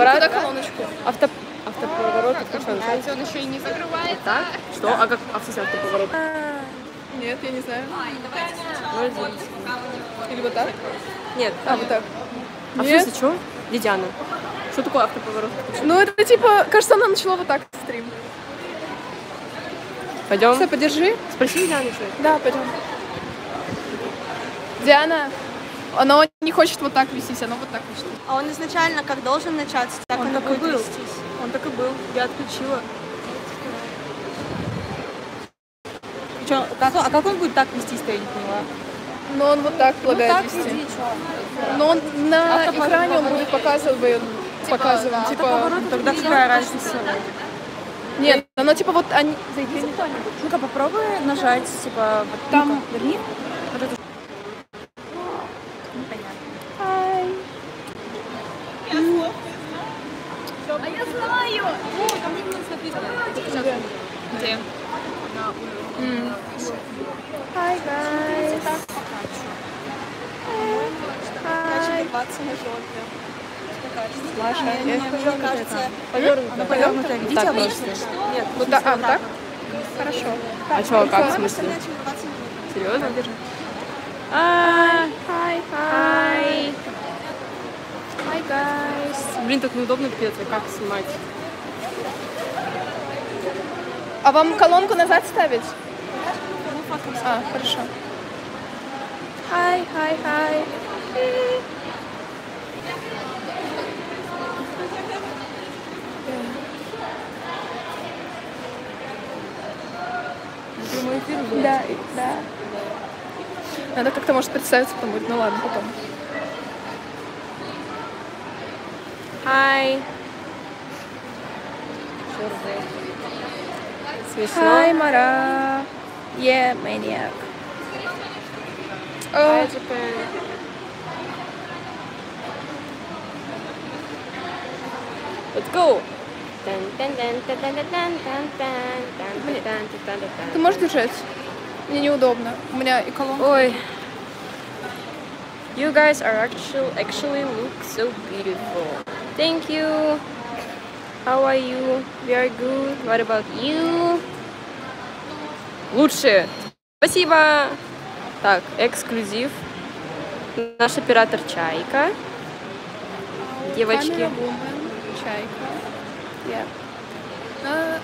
Пора Куда колоночку? авто... автоповорот. это что, называется? Он еще и не закрывает. Так? Что? А как а в смысле автоповорот? Нет, я не знаю. Ноль девять. Или вот так? Нет. А, вот так. А в смысле что? Лидиана. Что такое автоповорот? Ну, это типа, кажется, она начала вот так стрим. Пойдем. Все, подержи. Спроси Лидиану, что это. Да, пойдем. Диана, она не хочет вот так вестись, она вот так хочет. А он изначально как должен начаться, так Он он, так и был. вестись. Он так и был. Я отключила. Чё, как, он- а как он будет так вестись-то, я не поняла. Но он вот так предлагает так вести. веди? Но он на Автоповорот. экране он будет показывать, показывать, типа... Тогда какая разница? Нет, оно типа вот они... Ну-ка попробуй нажать, типа, вот Там. ну-ка, верни. Вот эту. Непонятно. Hi guys. Начали баться на жопе. Маша, Мне мне кажется, Повернуто. Видите, Так просто. Нет, Вот так, а, так? Хорошо. А что, как в мы смысле? Серьезно? А, Hi, hi. Hi guys. Блин, так неудобно пец, а как снимать? А вам колонку назад ставить? А, хорошо. Hi, hi, hi. Прямой эфир уже. Да, да. Надо как-то, может, представиться потом будет. Ну ладно, потом. Хай. Смешно. Hi, Мара. Yeah, maniac. Hi, Э, Japan. Let's go. Ты можешь держать? Мне неудобно. У меня и колонка. Ой. You guys are actually actually look so beautiful. Thank you. How are you? Very good. What about you? Лучше. Спасибо. Так, эксклюзив. Наш оператор Чайка. Девочки. Чайка. Yeah. А,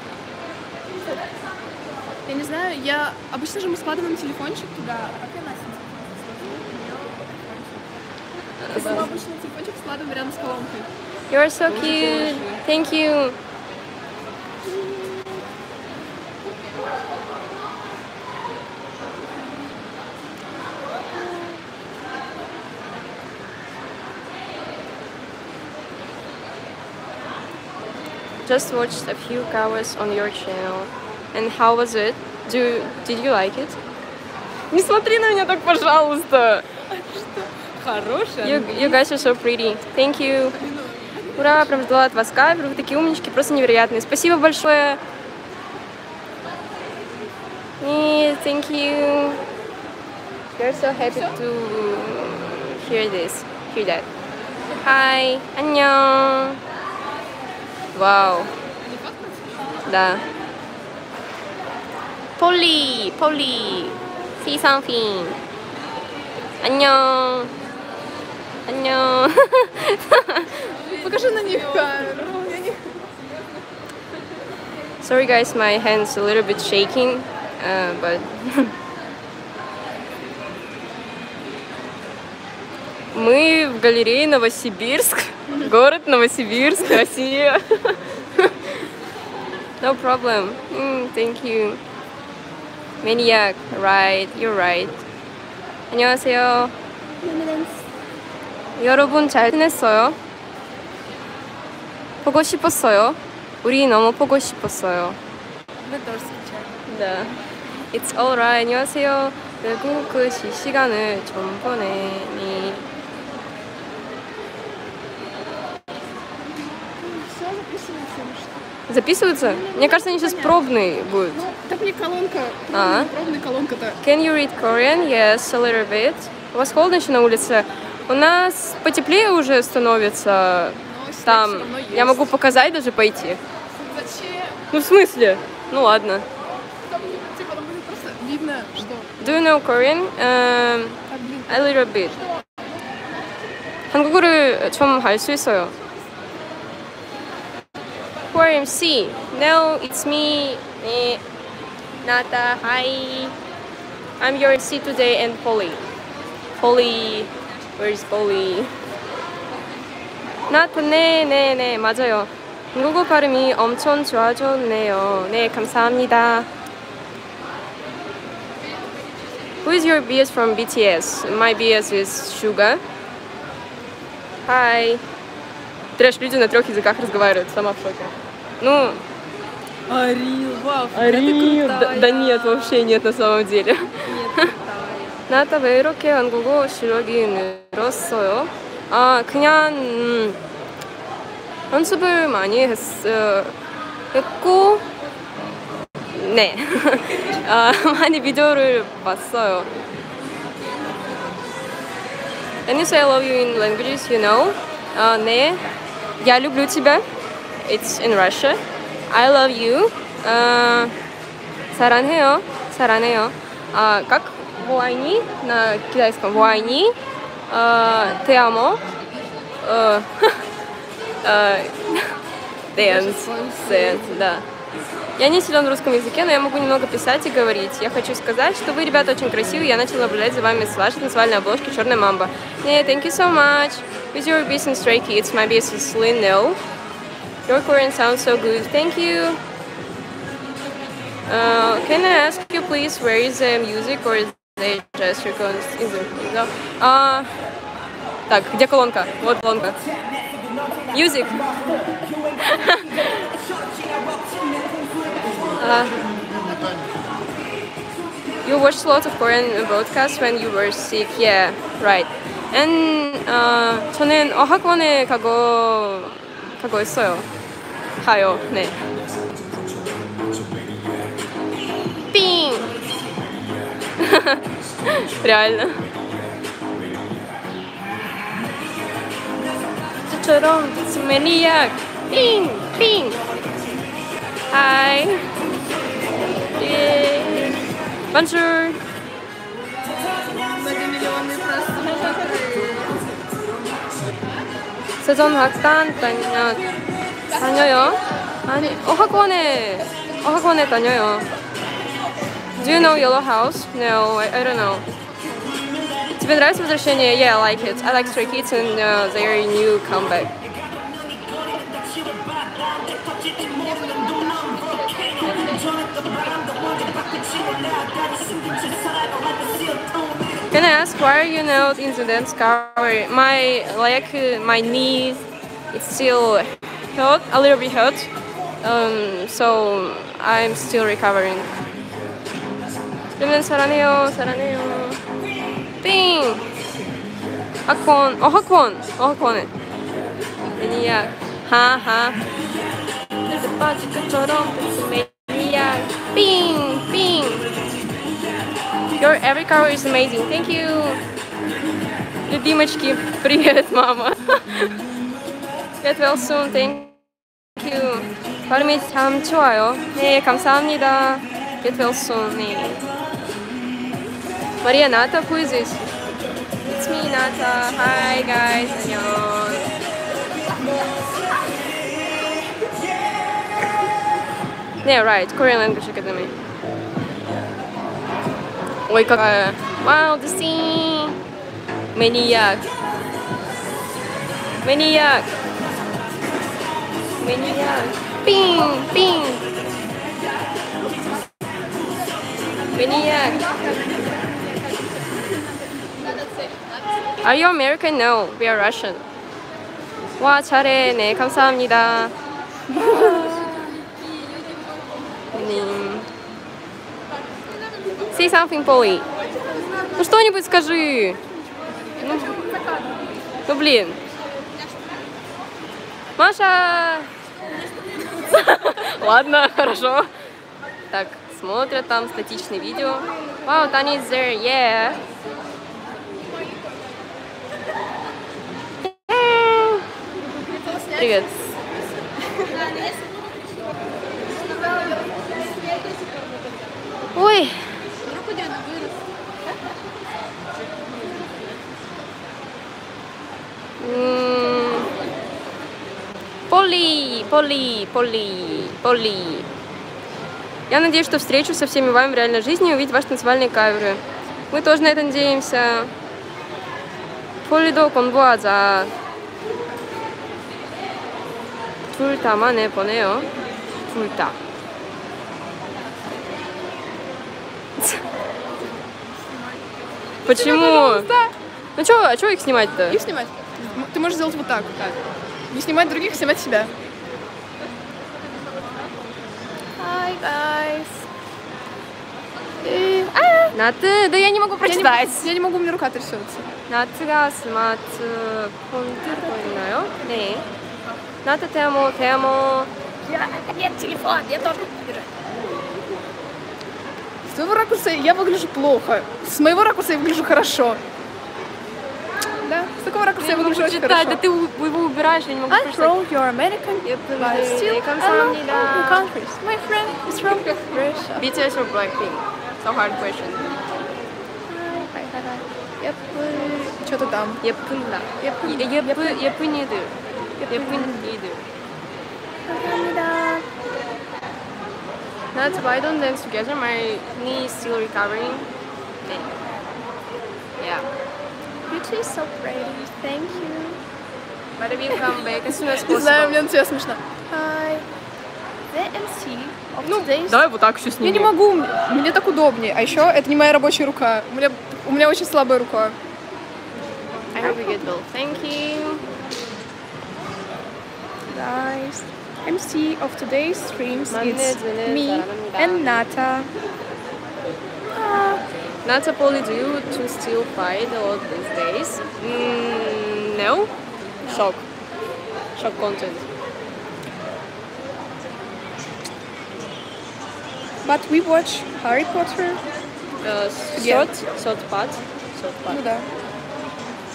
Я не знаю, я... Обычно же мы складываем телефончик туда. А как я Настя? Если мы обычно телефончик складываем рядом с колонкой. You are so cute. Thank you. Just watched a few covers on your channel. And how was it? Do did you like it? Не смотри на меня так, пожалуйста. Хорошая. You, you guys are so pretty. Thank you. Ура, прям ждала от вас кавер. Вы такие умнички, просто невероятные. Спасибо большое. И thank you. We're so happy to hear this, hear that. Hi, 안녕. Вау. Да. Polly, Polly, say something. 안녕. 안녕. Покажи на них камеру. Я не- Sorry guys, my hands a little bit shaking, uh, but мы в галерее Новосибирск, город Новосибирск, Россия. No problem. Mm, thank you. Maniac, right? You're right. 안녕하세요. 여러분 잘 지냈어요? 보고 싶었어요. 우리 너무 보고 싶었어요. Мы тоже скучаем. 네. It's alright. 안녕하세요. 외국 그 실시간을 좀 보내니. Все записывается или что? Записываются? Мне кажется, они сейчас пробные будут. Ну, так мне колонка. А? Пробная, пробная колонка-то. Can you read Korean? Yes, a little bit. У вас холодно еще на улице? У нас потеплее уже становится. Но Там, всё равно есть. я могу показать, даже пойти. Зачем? Ну, в смысле? Ну, ладно. Там, типа, там будет просто видно, что... Do you know Korean? Um, А, блин, a little bit. 한국어를 좀 할 수 있어요. Who are MC? No, it's me. 네. Nata, hi. I'm your MC today and Polly. Polly, where's Polly? 나타, 네, 네, 네, 맞아요. 한국어 발음이 엄청 좋아졌네요. 네, 감사합니다. Who is your BS from BTS? My BS is Suga. Hi. Трэш, люди на трех языках разговаривают, сама в шоке. Ну, Арил, вау, Арил, да, да нет, вообще нет на самом деле. 나타 왜 이렇게 한국어 실력이 늘었어요? 아, 그냥 음, 연습을 많이 했, 어, 했고 네. 아, 많이 비디오를 봤어요. Can you say I love you in languages you know? 아, 네. Я люблю тебя. It's in Russia. I love you. 아, 사랑해요. 사랑해요. 아, как войни на китайском? войни. Э, te э, amo. Э, dance. Dance, да. Я не силен в русском языке, но я могу немного писать и говорить. Я хочу сказать, что вы, ребята, очень красивые. Я начала наблюдать за вами с вашей танцевальной обложки «Черная мамба». Hey, thank you so much. With your business, Stray Kids, my business, Lin No. Your Korean sounds so good. Thank you. Uh, can I ask you, please, where is the music or is it just your con- is it- no? А, так, где колонка? Вот колонка. Music. Uh, you watched lots of Korean broadcasts when you were sick. Yeah, right. And uh, 저는 어학원에 가고 가고 있어요. 가요. 네. 삥. реально. 저처럼 스멜리약. 삥, 삥. Hi. 예. Bonjour. многомиллионные просмотры. 세전 학단 다녀, 다녀요? 아니, 어학원에, 어학원에 다녀요. Do you know Yellow House? No, I, I don't know. Тебе нравится возвращение? Yeah, I like it. I like Stray Kids and uh, their new comeback. Can I ask why are you not in the dance cover? My like uh, my knee, it's still hurt, a little bit hurt. Um, so I'm still recovering. 그러면 사랑해요, 사랑해요. 띵. 학원, 어 학원, 어 학원에. 매니악, 하하. 늘 빠질 것처럼 매니악. 삥, 삥. Your every cover is amazing. Thank you. Любимочки, привет, мама. Get well soon. Thank you. 발음이 참 좋아요. 네, 감사합니다. Get well soon. 네. Maria Nata? Who is this? It's me, Nata. Hi, guys. 안녕. Yeah, right. Korean Language Academy. Wake up. Uh, wow, the scene. Maniac. Maniac. Maniac. Bing, ping. Maniac. Are you American? No, we are Russian. 와, 잘해. 네, 감사합니다. 님. Say something, Polly. Ну что-нибудь скажи. Ну, ну блин. Маша! Ладно, хорошо. Так, смотрят там статичное видео. Wow, Tanya is there, yeah. Привет. Ой. Вдруг. Поли, поли, поли, поли. Я надеюсь, что встречу со всеми вами в реальной жизни и увидеть ваши танцевальные каверы. Мы тоже на это надеемся. Полидок, он глаза. 둘 다만에 보내요. 둘 다. Почему? Ну чё, а чё их снимать-то? Их снимать? М- Ты можешь сделать вот так. так. Не снимать других, а снимать себя. Hi, guys. И- а, 나트, да я не могу Я не, прочитать. я не могу, у меня рука трясется. 나트가 스마 на эту тему, тему... Я... Нет, телефон, я тоже убираю. С твоего ракурса я выгляжу плохо. С моего ракурса я выгляжу хорошо. Да, с такого ракурса я, выгляжу очень хорошо. Да ты его убираешь, я не могу I'm прочитать. from your American, but still I from open countries. My friend is from Russia. BTS or Blackpink? So hard question. Я. Что-то там. Я бы... Я бы... Я бы... Я бы. 예쁜 이들. 감사합니다. That's why I don't dance together. My knee is still recovering. 네. Yeah. Beauty is so pretty. Thank you. But if you come back as soon as Не знаю, possible. мне на тебя смешно. Hi. The MC of today's... Давай вот так еще Я не могу, мне так удобнее. А еще это не моя рабочая рука. У меня, у меня очень слабая рука. I hope you get well. Thank you. guys. MC of today's streams is me and Nata. Ah. Nata, Polly, do you to still fight a lot these days? Mm, no. Shock. Shock content. But we watch Harry Potter. Uh, short, yeah. short part. Third part.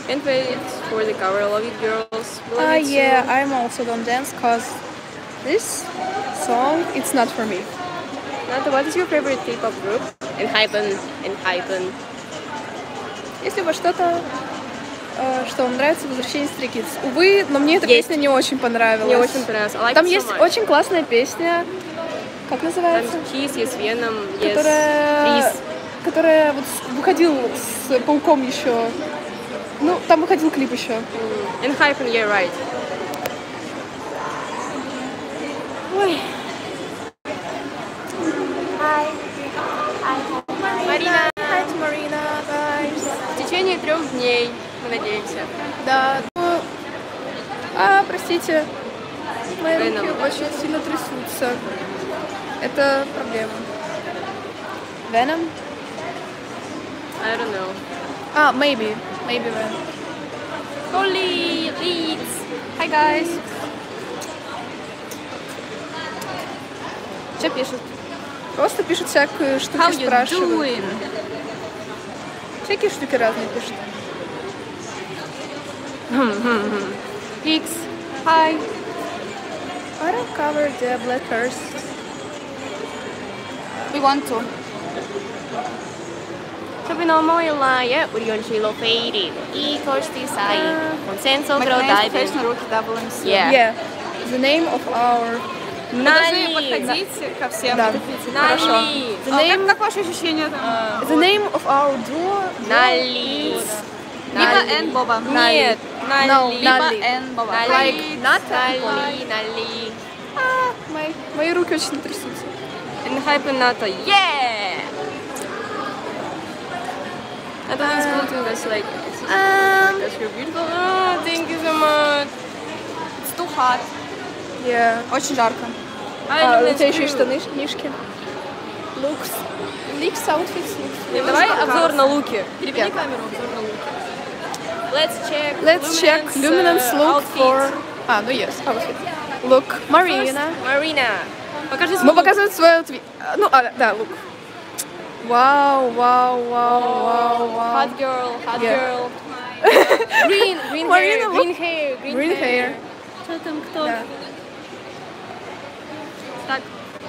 Can't wait for the cover. Love it, girls. Love Ah, it too. yeah, I'm also don't dance cause this song it's not for me. Nata, what is your favorite K-pop group? And hypen, and hypen. Если бы что-то, э, что вам нравится, возвращение Kids. Увы, но мне эта Есть. песня не очень понравилась. Мне очень понравилось. I like Там so есть much. очень классная песня. Как Там называется? Kiss, есть Venom, есть которая, Freeze. которая вот выходил с пауком еще. Ну, там выходил клип еще. And hypen, yeah, right. Ой. Марина, Hi to Marina, guys. в течение трех дней, мы надеемся. Да, ну, а, простите, мои руки Venom. очень сильно трясутся. Это проблема. Venom? I don't know. А, maybe. Maybe Venom. Holy leads. Hi, guys. Что пишут? Просто пишут всякие штуки, How you спрашивают. doing? Всякие штуки разные пишут. X. Hi. I don't cover the blackers. We want to. 사이. Consenso Мы grow клеим diving. на руки WMC. Yeah. Yeah. The name of our... Вы должны Нали. подходить ко всем. Да. Хорошо. Нали. The А name, как, как ваши ощущения там? the name of our duo... Нали. Либо Н Боба. Нет. No, Нали. Либо Нали. Н Боба. Нали. Like not Нали. Нали. А, мои, мои руки очень трясутся. And hype НАТО. Yeah! I thought it's voting that's like, Um, that's you're beautiful. Oh, thank you so much. It's too hot. yeah. Очень жарко. А, у тебя еще и штаны, нишки. Looks. Leaks outfits. Давай обзор на луки. Переведи Yeah. камеру, обзор на луки. Let's check Let's check Luminance uh, look outfit. for... А, ну yes, outfit. Look, Marina. Марина. Покажи свой Мы лук. показываем свой outfit. А, Ну, а, да, look. Вау, вау, вау, вау, вау. Hot girl, hot Yeah. girl. green, green Marina, hair, look. green hair, green, Green hair. Что там, кто? Да. Так,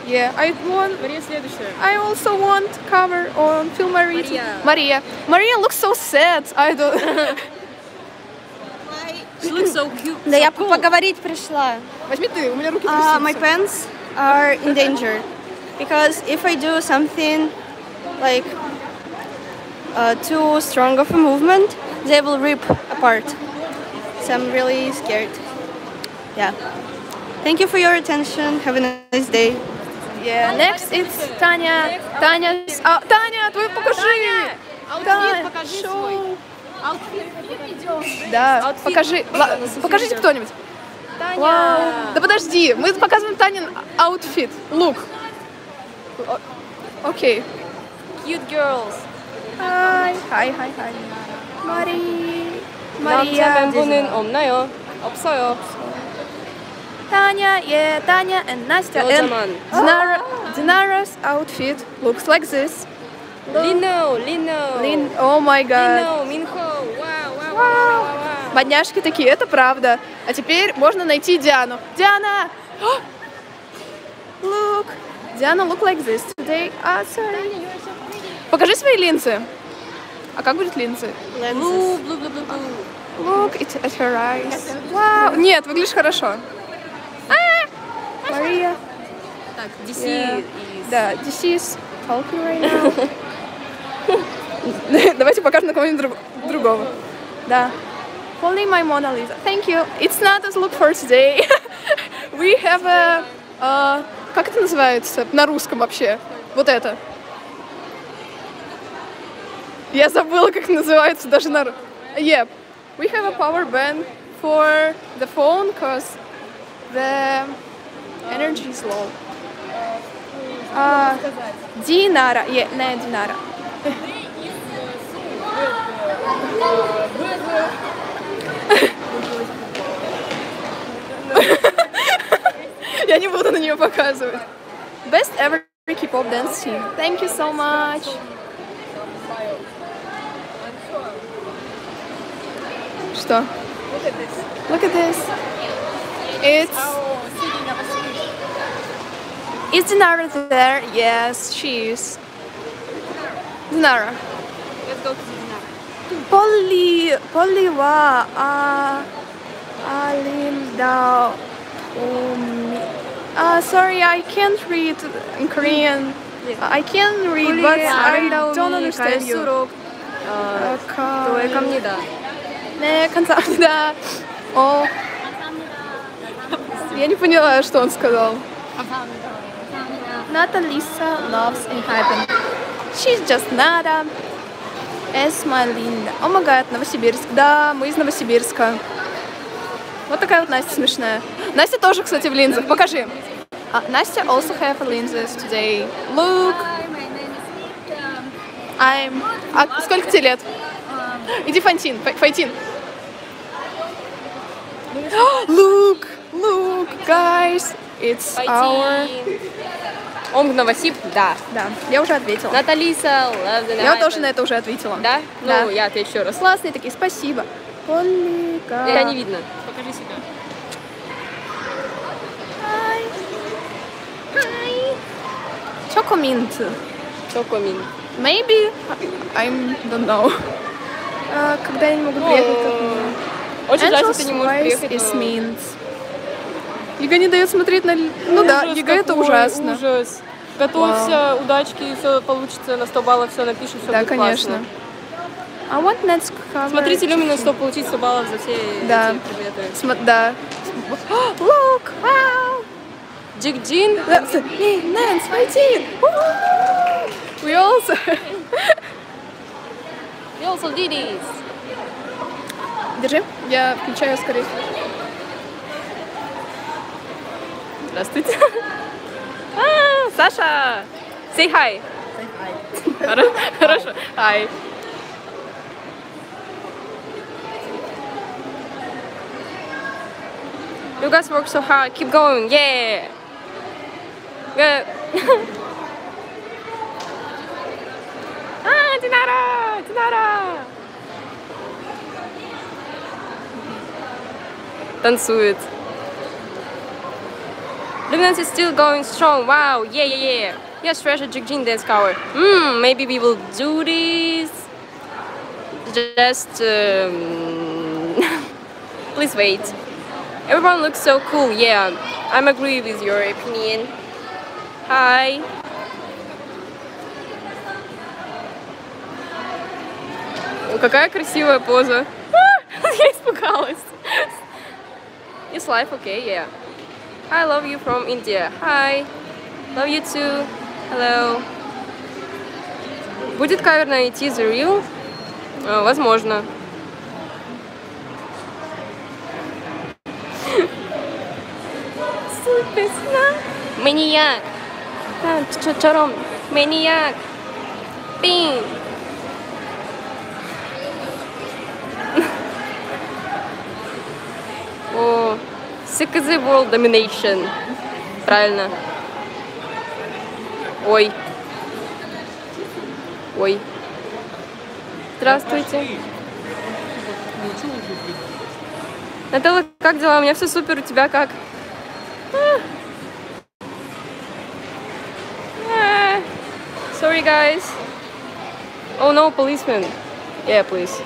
Yeah, I want. Мария следующая. I also want cover on film Maria. Maria. Maria. Maria looks so sad. I don't. She looks so cute. Да, so я cool. поговорить пришла. Возьми ты, у меня руки Uh, my трясутся. pants are in danger because if I do something like uh, too strong of a movement, they will rip apart. So I'm really scared. Yeah. Thank you for your attention. Have a nice day. Yeah, next it's Таня. Таня. А, Таня, твой покажи. Таня, покажи шоу. Да, покажи. Ла- Покажите кто-нибудь. Вау. Да подожди, мы показываем Танин аутфит, лук. О- Окей. Cute girls. Hi, hi, hi, hi. Мари. 남자 Мария. 멤버는 없나요? 없어요. Таня, yeah, Таня and Настя. And 여자만. Dinara, Dinara's outfit looks like this. Lino, Lino. Lin, oh my god. Lino, Minho. Вау, вау, вау, Вау. вау, вау. Модняшки такие, это правда. А теперь можно найти Диану. Диана! Look! Диана look like this today. А, sorry. Покажи свои линзы. А как будет линзы? Blue. Look it at her eyes. Вау! Нет, выглядишь хорошо. А! Мария. Так, DC Yeah. и Да, this is talking right now. Давайте покажем на кого-нибудь друг- другого. Да. Only my Mona Lisa. Thank you. It's not as look for today. We have a... uh, как это называется на русском вообще? Вот это. Я забыла, как называется даже на... Yeah. We have a power bank for the phone because the energy is low. А, Динара. Е, не Динара. Я не буду на нее показывать. Best ever K-pop dance team. Thank you so much. Look at this. Look at this. It's. Oh, it's Nara there. Yes, she is. Nara. Let's go to Nara. Polly, Polly wa a alil dao uh, sorry, I can't read in Korean. I can read, but I don't understand you. 어, 네, 감사합니다. О. Я не поняла, что он сказал. Наталиса loves in hyping. She's just Nada. As my Linda. О май гад, Новосибирск. Да, мы из Новосибирска. Вот такая вот Настя смешная. Настя тоже, кстати, в линзах. Покажи. А, Настя also have lenses today. Look. I'm... А сколько тебе лет? Иди Фантин, Фа- Файтин. Look, look, guys, it's our... Он Новосиб? Да. Да, я уже ответила. Наталиса, Love the Я тоже на это уже ответила. Да? Да. Ну, я отвечу еще раз. Классные такие, спасибо. Полика. Я не видно. Покажи себя. Чокоминт. Чокомин. Maybe. I don't know. А, когда я не могу приехать, как. Очень жаль, что ты не можешь приехать. но-. ЕГЭ не дает смотреть на... Ну да, Ужас ЕГЭ это ужасно. Ужас. Готовься, удачки, все получится на 100 баллов, все напишешь, все Да, будет конечно. классно. I want next cover. Смотрите Люминус, чтобы получить 100 баллов за все Да. эти предметы. Сма- да. Look! Wow! Джик Джин. Hey, Nance, fighting! We also... We also did this. Держи, я включаю скорее. Здравствуйте. А, Саша! Say hi. Хоро- Хорошо. Hi. You guys work so hard. Keep going. Yeah. Good. ah, Dinara! Dinara! танцует. Luminance is still going strong. Wow, yeah, yeah, yeah. Yes, treasure JIKJIN dance cover. Hmm, maybe we will do this. Just um, please wait. Everyone looks so cool. Yeah, I'm agree with your opinion. Hi. Какая красивая поза. Я испугалась. Is life okay? Yeah. I love you from India. Hi. Love you too. Hello. Будет кавер на IT The Real? А, возможно. Супесна. Маньяк. Чором. Маньяк. Пин. CKZ World Domination. Правильно. Ой. Ой. Здравствуйте. Наталья, как дела? У меня все супер, у тебя как? Sorry, guys. Oh no, policeman. Yeah, please.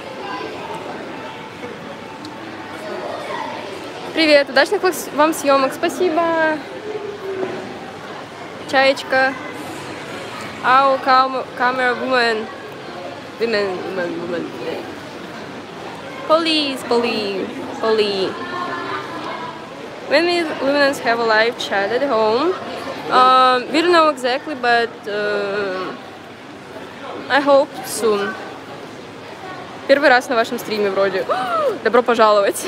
Привет, удачных вам съемок. Спасибо. Чаечка. Ау, камера woman. Women, women, woman. Police, police, police. When will women have a live chat at home? Um, we don't know exactly, but uh, I hope soon. Первый раз на вашем стриме вроде. Добро пожаловать.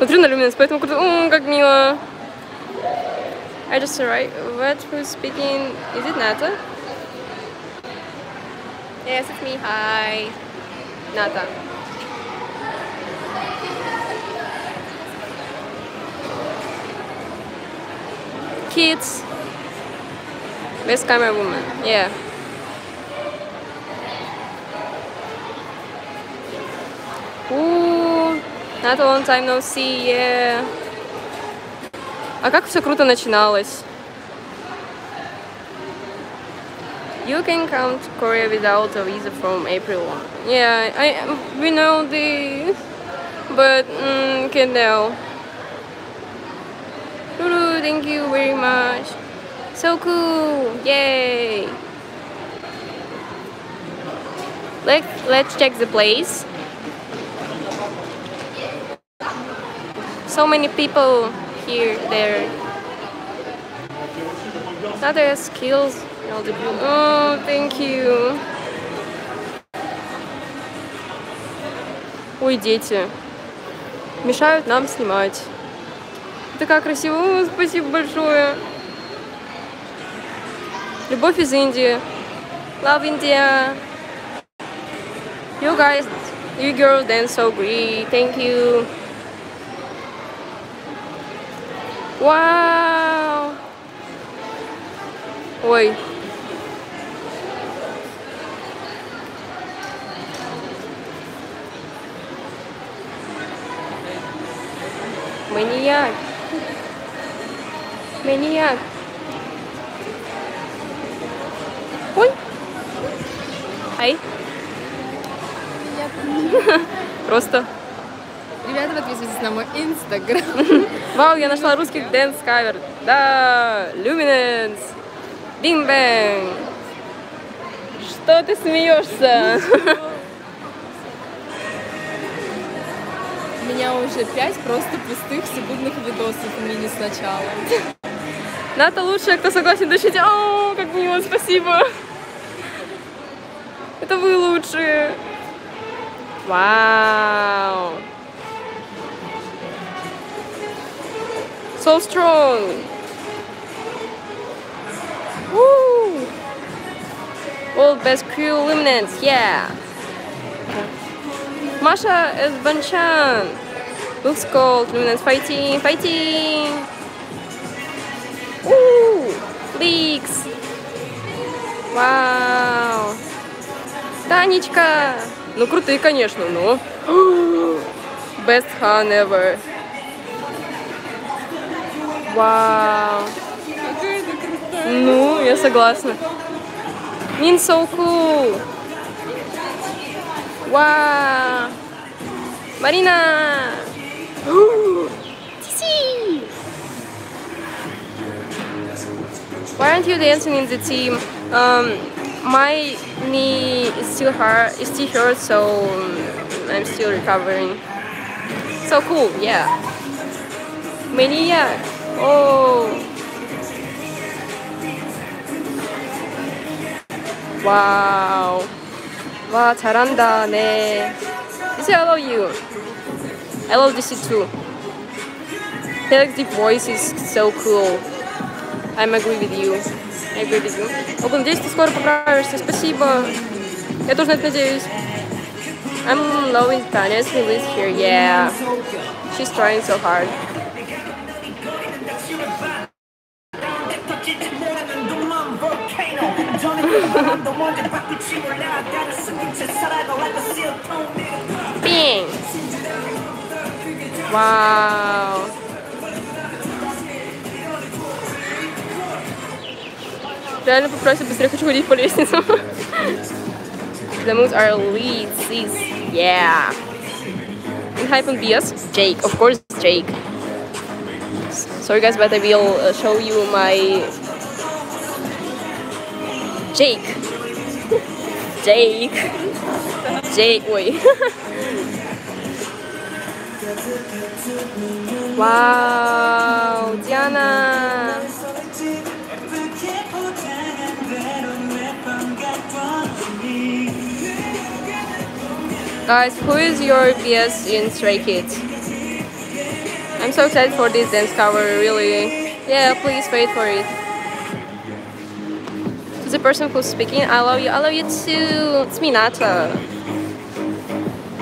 Смотрю на Люминес, поэтому круто. О, как мило. I just arrived. What who's speaking? Is it Nata? Yes, it's me. Hi. Nata. Kids. Best camera woman. Yeah. Ooh, not a long time no see, yeah. А как все круто начиналось? You can come to Korea without a visa from April 1. Yeah, I we know this, but mm, can tell. Lulu, thank you very much. So cool! Yay! Let Let's check the place. So many people here, there. Other skills. Oh, thank you. Ой, дети. Мешают нам снимать. Такая красивая. О, спасибо большое. Любовь из Индии. Love India. You guys, you girls dance so great. Thank you. Вау! Ой. Маньяк. Маньяк. Ой. Ай. Просто Ребята, подписывайтесь на мой инстаграм. Вау, я нашла русский дэнс кавер. Да, Luminance. Бим Бэнг. Что ты смеешься? У меня уже пять просто пустых секундных видосов мини сначала. Ната лучшая, кто согласен дышать. О, как мило, спасибо. Это вы лучшие. Вау. So strong. Woo! World best crew luminance, yeah. Masha is Banchan. Looks cold, luminance fighting, fighting. Woo! Leaks. Вау! Танечка! Ну, крутые, конечно, но... Best Han ever. Вау. Ну, я согласна. Min so cool. Wow. Marina. Tissy. Why aren't you dancing in the team? Um, my knee is still hard, is still hurt, so um, I'm still recovering. So cool, yeah. Maniac. Oh. 와우. 와, 잘한다. 네. This I love you. I love this too. Felix deep voice is so cool. I'm agree with you. I agree with you. Ого, надеюсь, ты скоро поправишься. Спасибо. Я тоже на это надеюсь. I'm loving Tanya. He lives here. Yeah. She's trying so hard. Bing. Вау. Реально попросят быстрее хочу ходить по лестницам. The moves are lead, sis. Yeah. In Hype and BS, Jake. Of course, Jake. Sorry guys, but I will uh, show you my Jake. Jake. Jake, wait. wow, Diana. Guys, who is your BS in Stray Kids? I'm so excited for this dance cover, really. Yeah, please wait for it To the person who's speaking, I love you. I love you too. It's Minata.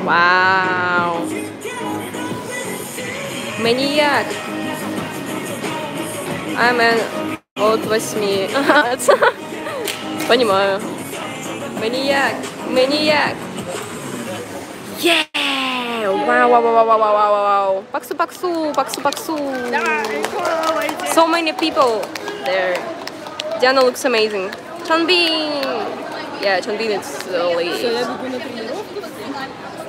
Wow. Maniac. I'm an от 8. Понимаю. Maniac. Maniac. Yeah! Wow, wow, wow, wow, wow, wow, wow, wow. Paksu, paksu, paksu, paksu. So many people there. Diana looks amazing. Changbin. Yeah, Changbin is really.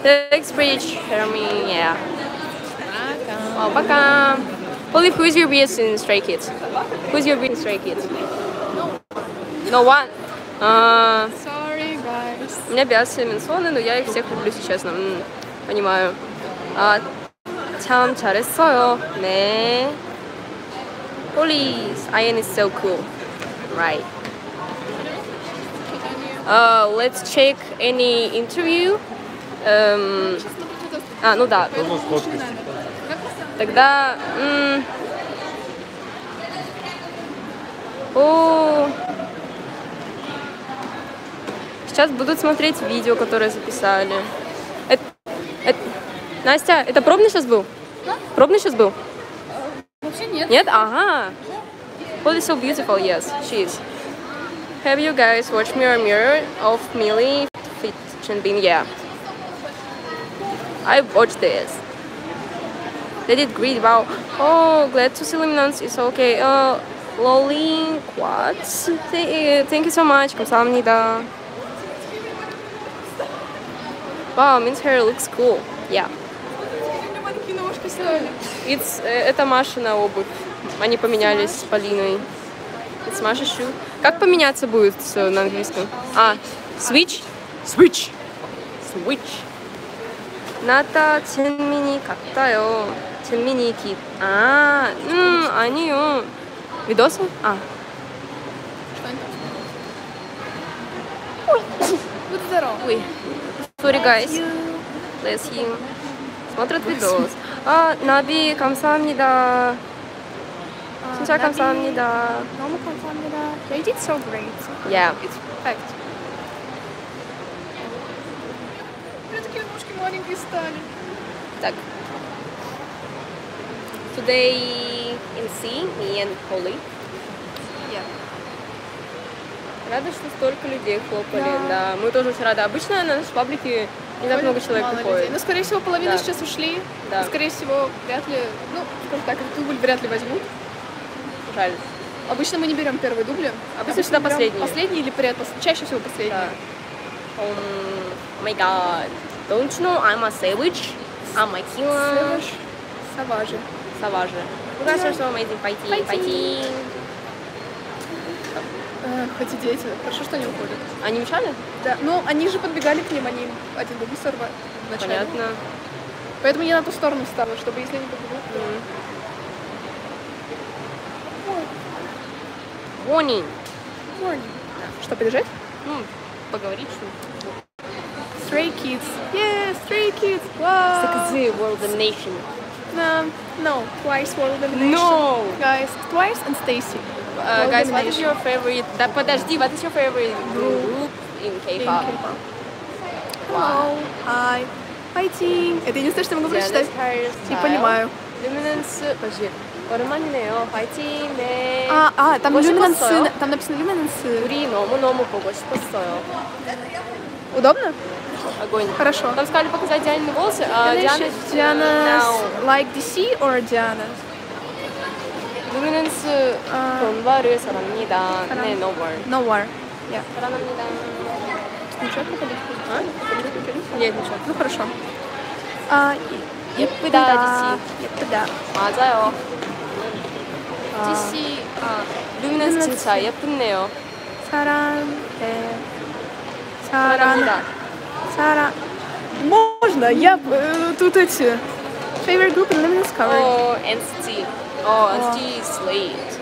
That's bridge, charming, yeah. Welcome. Oh, welcome. Olive, who's your biggest in Stray Kids? Who's your biggest in Stray Kids? No. No one? Uh, Sorry, guys. У меня Биаси Минсоны, но я их всех люблю, если честно. Понимаю. А, 참 잘했어요. 네. Police. Ian is so cool. Right. Uh, let's check any interview. Эм, а, ну да. Тогда... м, О, Сейчас будут смотреть видео, которое записали. Это, это- Настя, это пробный сейчас был? Пробный сейчас был? Вообще нет. Нет? Ага. Holy so beautiful, yes, she is. Have you guys watched Mirror Mirror of Millie Fit Chanbin? Yeah. I watched this. They did great, wow. Oh, glad to see Luminance is okay. Uh, Lolly, what? Th- Thank you so much. 감사합니다. Wow, Min's hair looks cool. Yeah. It's, э, это Машина обувь. Они поменялись с Полиной. It's Masha shoe. Как поменяться будет э, на английском? А, switch? Switch. Switch. 나다 젠민이 같아요. 젠민이 깃. 아, 음, 아니요. видосы? А, Будь здоров. ой. Sorry, guys. Bless you. смотрят видос. 아, 나비 감사합니다. 진짜 감사합니다. 너무 감사합니다. They did so great. Yeah. It's perfect. У меня такие ножки маленькие стали. Так. Today in C, me and Holly. Yeah. Рада, что столько людей хлопали. Да. Да, мы тоже очень рады. Обычно на нашей паблике не так много человек Мало приходит. людей. Ну, скорее всего, половина Да. сейчас ушли. Да. Скорее всего, вряд ли, ну, скажем так, этот дубль вряд ли возьмут. жаль. Обычно мы не берем первые дубли. Обычно всегда последние. Последние или предпоследние. Чаще всего последние. Да. Um, my god. Don't you know I'm a savage? I'm a killer. Savage. Savage. You guys are so amazing. Fighting. Fighting. Fighting. Э, хоть и дети. Хорошо, что они уходят. Они мешали? Да. Ну, они же подбегали к ним, они один дубль сорвали. Понятно. Поэтому я на ту сторону встала, чтобы если они побегут. М. Warning. Что, побежать? Ну, поговорить что Stray Kids. Yeah, Stray Kids. Wow. ли? World Nation. No, no, Twice World Domination. No. Guys, Twice and Stacy. Uh, guys, what is your favorite? Да, подожди, what is your favorite group in K-pop? Hello, hi, fighting. Это единственное, что я могу прочитать. Не понимаю. Luminance, подожди. 오랜만이네요. 파이팅. 네. А, а, там 보고 люминансы, 싶었어요. там написано люминансы. 우리 너무너무 보고 싶었어요. Удобно? Огонь. Хорошо. Там сказали показать Дианины волосы, а Диана... Диана, No. like DC or Diana? 루미넌스 아. 돈바를 사랑합니다. 사랑. 네, no more. No war. Yeah. 사랑합니다. Ничего, походить? 아? Нет, ничего. Ну хорошо. А, 예쁘다, 예쁘다. 맞아요. DC 아 루미넌스 진짜 예쁘네요. 사람 네 사람 사람 можно я тут эти favorite group in Luminance cover. Oh, NCT. Oh, NCT is late.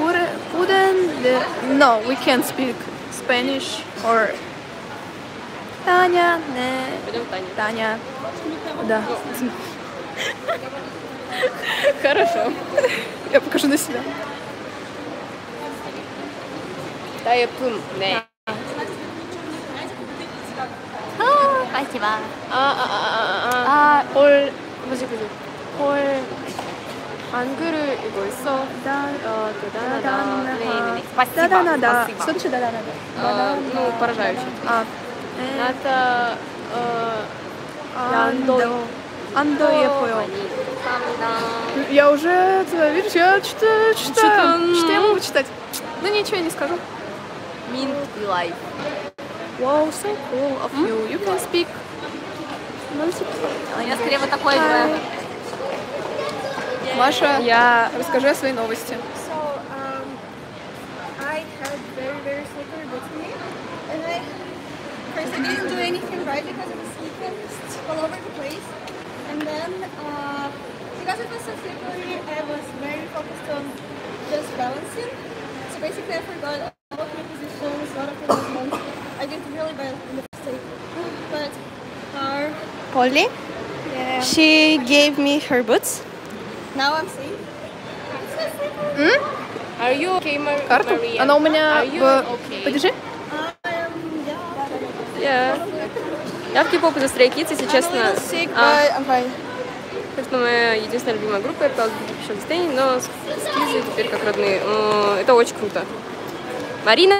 Wouldn't no, we can't speak Spanish or Tanya, ne? Tanya. Да. Хорошо. Я покажу на себя. 나 예쁨. 네. спасибо. 아, 아, 아, 아, 아. 홀, 뭐지, 뭐지. 홀. 한글을 이거 있어. Да. 어, 대단하다. 네, 네, 네. Спасибо. Да-да-да. Спасибо. Что значит да-да-да? 어, ну, поражающе. А. Э, 나타, 어, Андо. Андо 예뻐요. 많이 감사합니다. Я уже, это, видишь, я что-то Что-то, читаю. м. Что я могу читать? Ну ничего я не скажу. Mint life. Wow, so cool of you. You can speak. Я скорее вот такой Hi. же. Маша, Я расскажи о своей новости. So um, I had very, very slippery boots on me, and I first I didn't do anything right because it was slippery all over the place, and then uh, because it was so slippery, I was very focused on just balancing. So basically, I forgot all of my positions, a lot of the movements. I did really bad in the first take, but our Polly, yeah, she gave me her boots. now I'm safe. It's so slippery. Are you okay, Mar- Карту? Maria? Она у меня Are you в... okay? Подержи. Um, yeah. Yeah. Я в кей попе из Stray Kids, если честно. А, это моя единственная любимая группа, я пыталась быть еще в но скизы теперь как родные. Это очень круто. Марина!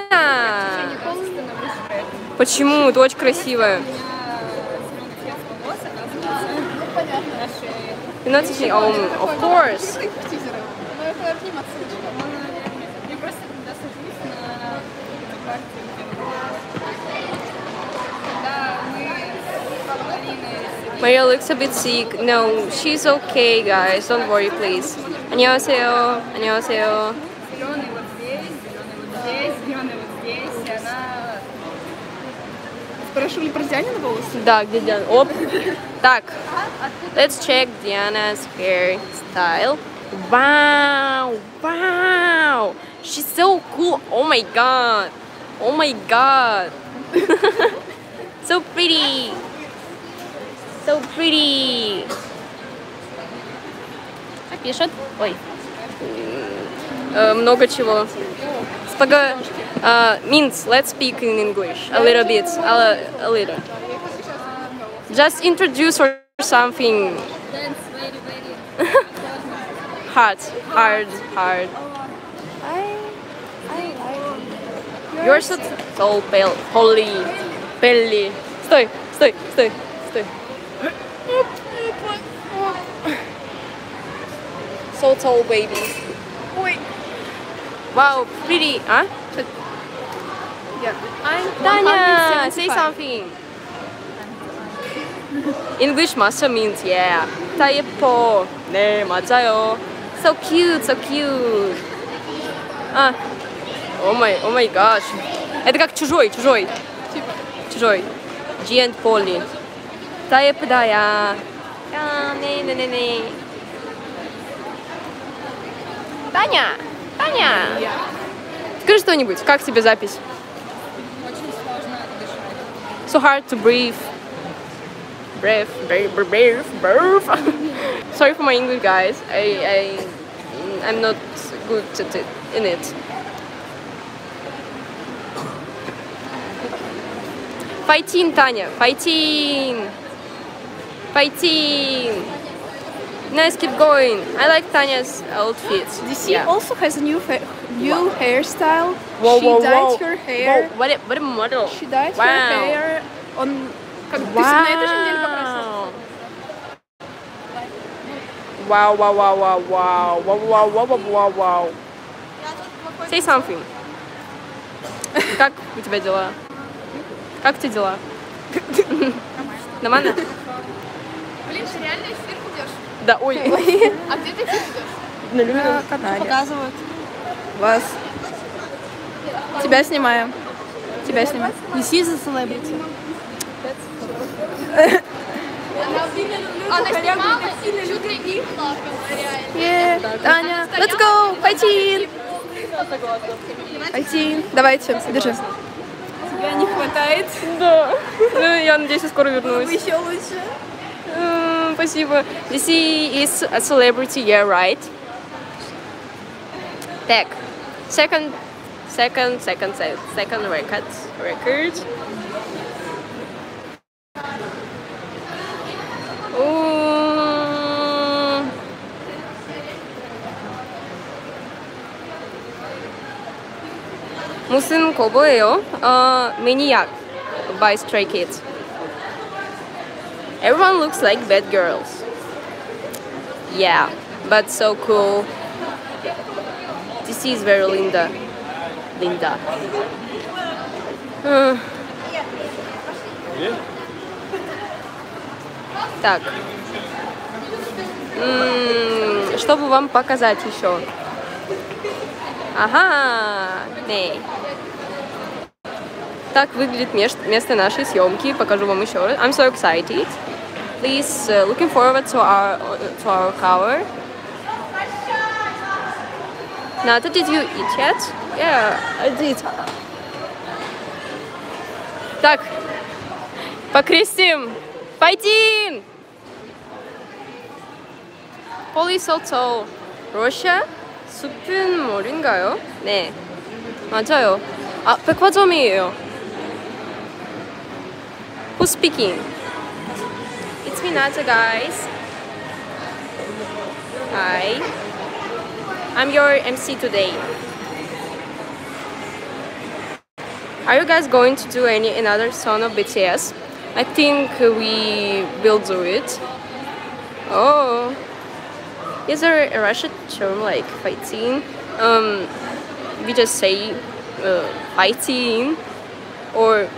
Почему? Ты очень красивая. You're not teaching um, of course. Я просто сажусь на партию. Maria looks a bit sick. No, she's okay, guys. Don't worry, please. 안녕하세요. 안녕하세요. зеленый вот здесь, зеленый вот здесь, зеленый вот здесь, и она Спрашивали про Дианина волосы? Да, где Диана? Оп. Так, let's check Diana's hairstyle. Wow, wow. She's so cool. Oh my god. Oh my god. so pretty. So pretty. А пишет? Ой. Э, много чего. Спога... Uh, means let's speak in English a little bit, a, a little. Just introduce or something Dance very, very. hard, hard, hard. I, I like You're so so pale, holy, belly. Стой, стой, стой, стой. So tall, baby. Ой, Wow, pretty. А? Yeah. I'm Таня, say 175. something. English master means yeah. 다 예뻐. 네, 맞아요. So cute, so cute. А, о май, о май gosh. Это как чужой, чужой. чужой. G and Polly. saya pedaya. Ah, nee, nee, nee, nee. Таня, Таня, скажи что-нибудь, как тебе запись? Очень сложно дышать. So hard to breathe. Breath, breathe, breathe, breathe. Sorry for my English, guys. I, I, I'm not good at it, in it. Fighting, Tanya. Fighting. Fighting. Nice, keep going. I like Tanya's outfit. DC Yeah. also has a new fa- new hairstyle. Whoa, she whoa, dyed whoa. her hair. Whoa, what a, what a model. She dyed wow. her hair on как бы ты на этой же неделе покрасила. Wow, wow, wow, wow, wow, wow, wow, wow, wow, wow, wow. Say something. Как у тебя дела? Как у тебя дела? Нормально? Блин, ты реально эфир идешь? Да, ой. А где ты идешь? На любимом. Показывают. Вас. Тебя снимаем. Тебя снимаем. Is a celebrity. Она снимала, чуть ли не плакала, реально. Yeah. Таня, let's go, fighting. Fighting. Давайте, держи. Тебя не хватает. Да. Ну, я надеюсь, я скоро вернусь. Еще лучше. М, Спасибо. DC is a celebrity, yeah, right? Так. Second, second, second, se- second record. Record. 음, 무슨 거보예요? 어, Maniac by Stray Kids. Everyone looks like bad girls. Yeah, but so cool. This is very Linda. Linda. М. Так. М, Чтобы вам показать еще. Ага, nee. Так выглядит меш- место нашей съемки. Покажу вам еще раз. I'm so excited. Please, uh, looking forward to our to our cover. Nata, did you eat yet? Yeah, I did. Так, покрестим. Пойдем. Holy so tall. 러시아? 숲은 뭘인가요? 네, 맞아요. 아, 백화점이에요. Who's speaking? It's me, Nata, guys. Hi. I'm your MC today. Are you guys going to do any another song of BTS? I think we will do it. Oh. Is there a Russian term like fighting? Um, we just say uh, fighting or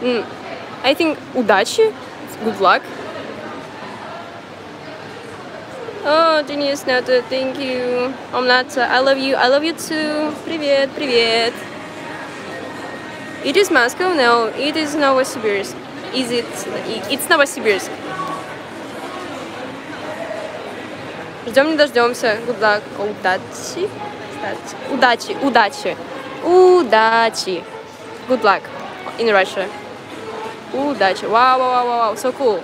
mm, I think удачи, good luck. Oh, genius Nata, thank you. I'm Nata, I love you. I love you too. Привет, привет. It is Moscow? No, it is Novosibirsk. Is it? It's Novosibirsk. Ждем не дождемся. Good luck. Удачи. Удачи. Удачи. Удачи. Good luck in Russia. Ooh, Dutch. Wow, wow, wow, wow, wow. So cool.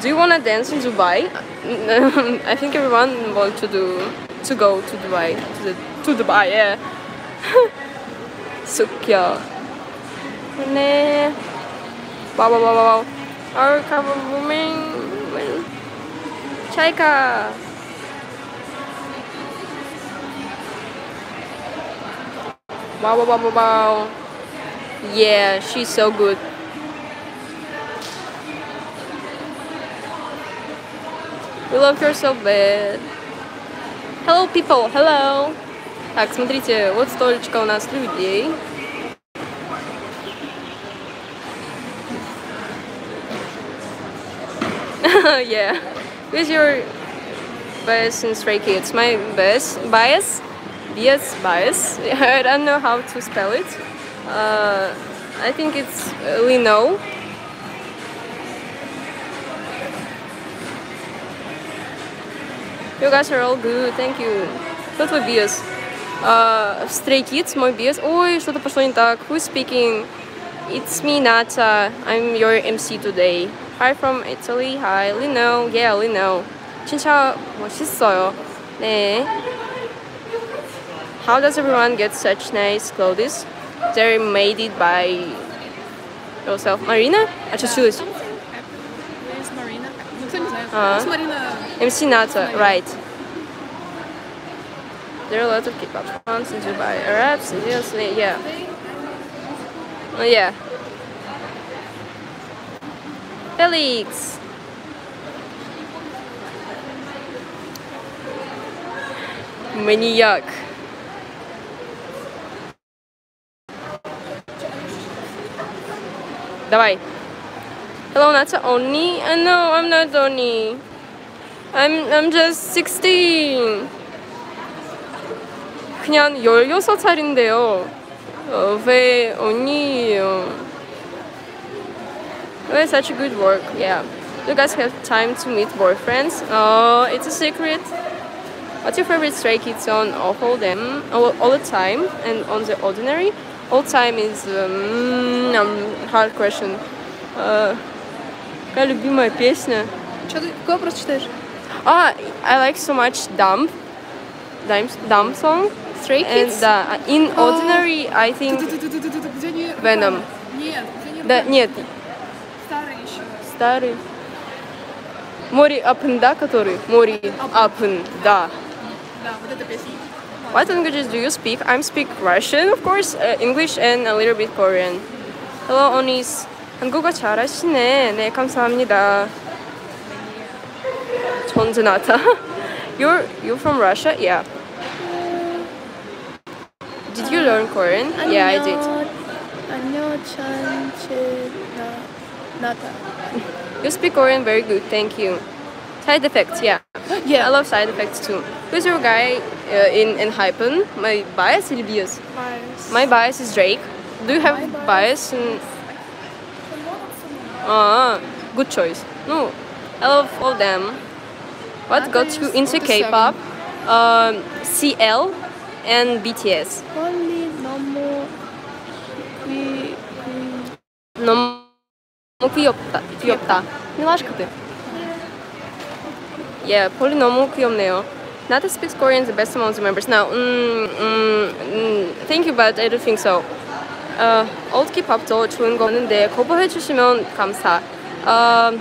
Do you want to dance in Dubai? I think everyone wants to do to go to Dubai. To, the, to Dubai, yeah. so cute. Nah. Wow, wow, wow, wow. Our cover woman. Chaika. Wow, wow, wow, wow, wow. Yeah, she's so good. We love her so bad. Hello, people. Hello. Так, смотрите, вот столечко у нас людей. yeah. Who's your bias in Stray Kids? My bias, bias, bias, bias. I don't know how to spell it. Uh, I think it's uh, Lee Know. You guys are all good, thank you. Кто твой бес? Straight uh, stray Kids, мой бес. Ой, что-то пошло не так. Who's speaking? It's me, Nata. I'm your MC today. Hi from Italy. Hi, Lee Know. Yeah, Lee Know. 진짜 멋있어요. 네. How does everyone get such nice clothes? they made it by yourself. Marina? I just choose. Uh-huh. Yes, Marina. Uh, it's Marina. MC Nata, right. There are a lot of K-pop fans in Dubai, Arabs, Indians, yeah. Oh yeah. Felix! Maniac. Давай. Hello, Nata Oni? Uh, no, I'm not Oni. I'm I'm just 16. 그냥 16살인데요. 어, 왜 언니예요? Well, such a good work. Yeah. You guys have time to meet boyfriends? Oh, it's a secret. What's your favorite Stray Kids song of all them, all, all the time, and on the ordinary? All time is um, um, hard question. Uh, какая любимая песня? Что ты, какой вопрос читаешь? Ah, I like so much Dump, Dump, Dump song. Stray And Kids? uh, in ordinary, I think Ту-ту-ту-ту-ту-ту, Где они? Venom. Нет, где они? Да, нет, Старые еще. старый. Море Апн, да, который? Море Апн, да. Да, вот эта песня. What languages do you speak? I speak Russian, of course, uh, English, and a little bit Korean. Hello, Onis. 한국어 잘하시네. 네, 감사합니다. 전전하다. You're you're from Russia? Yeah. Did you learn Korean? Yeah, I did. 안녕, 천체 나 나다. You speak Korean very good, thank you. Side effects, yeah. Yeah. I love side effects too. Who's your guy uh, in, ENHYPEN? My bias или bias? Bias. My bias is Drake. Do you have My bias? bias in... Ah, good choice. No, I love all them. What got you into K-pop? Um, CL and BTS. Only 너무 귀... 너무 귀엽다. 귀엽다. милашка ты. Yeah, 폴리 너무 귀엽네요. Nata speaks Korean the best among the members. Now, mm, mm, mm, thank you, but I don't think so. 어, old K-pop도 좋은 거는데 커버해 주시면 감사. 어,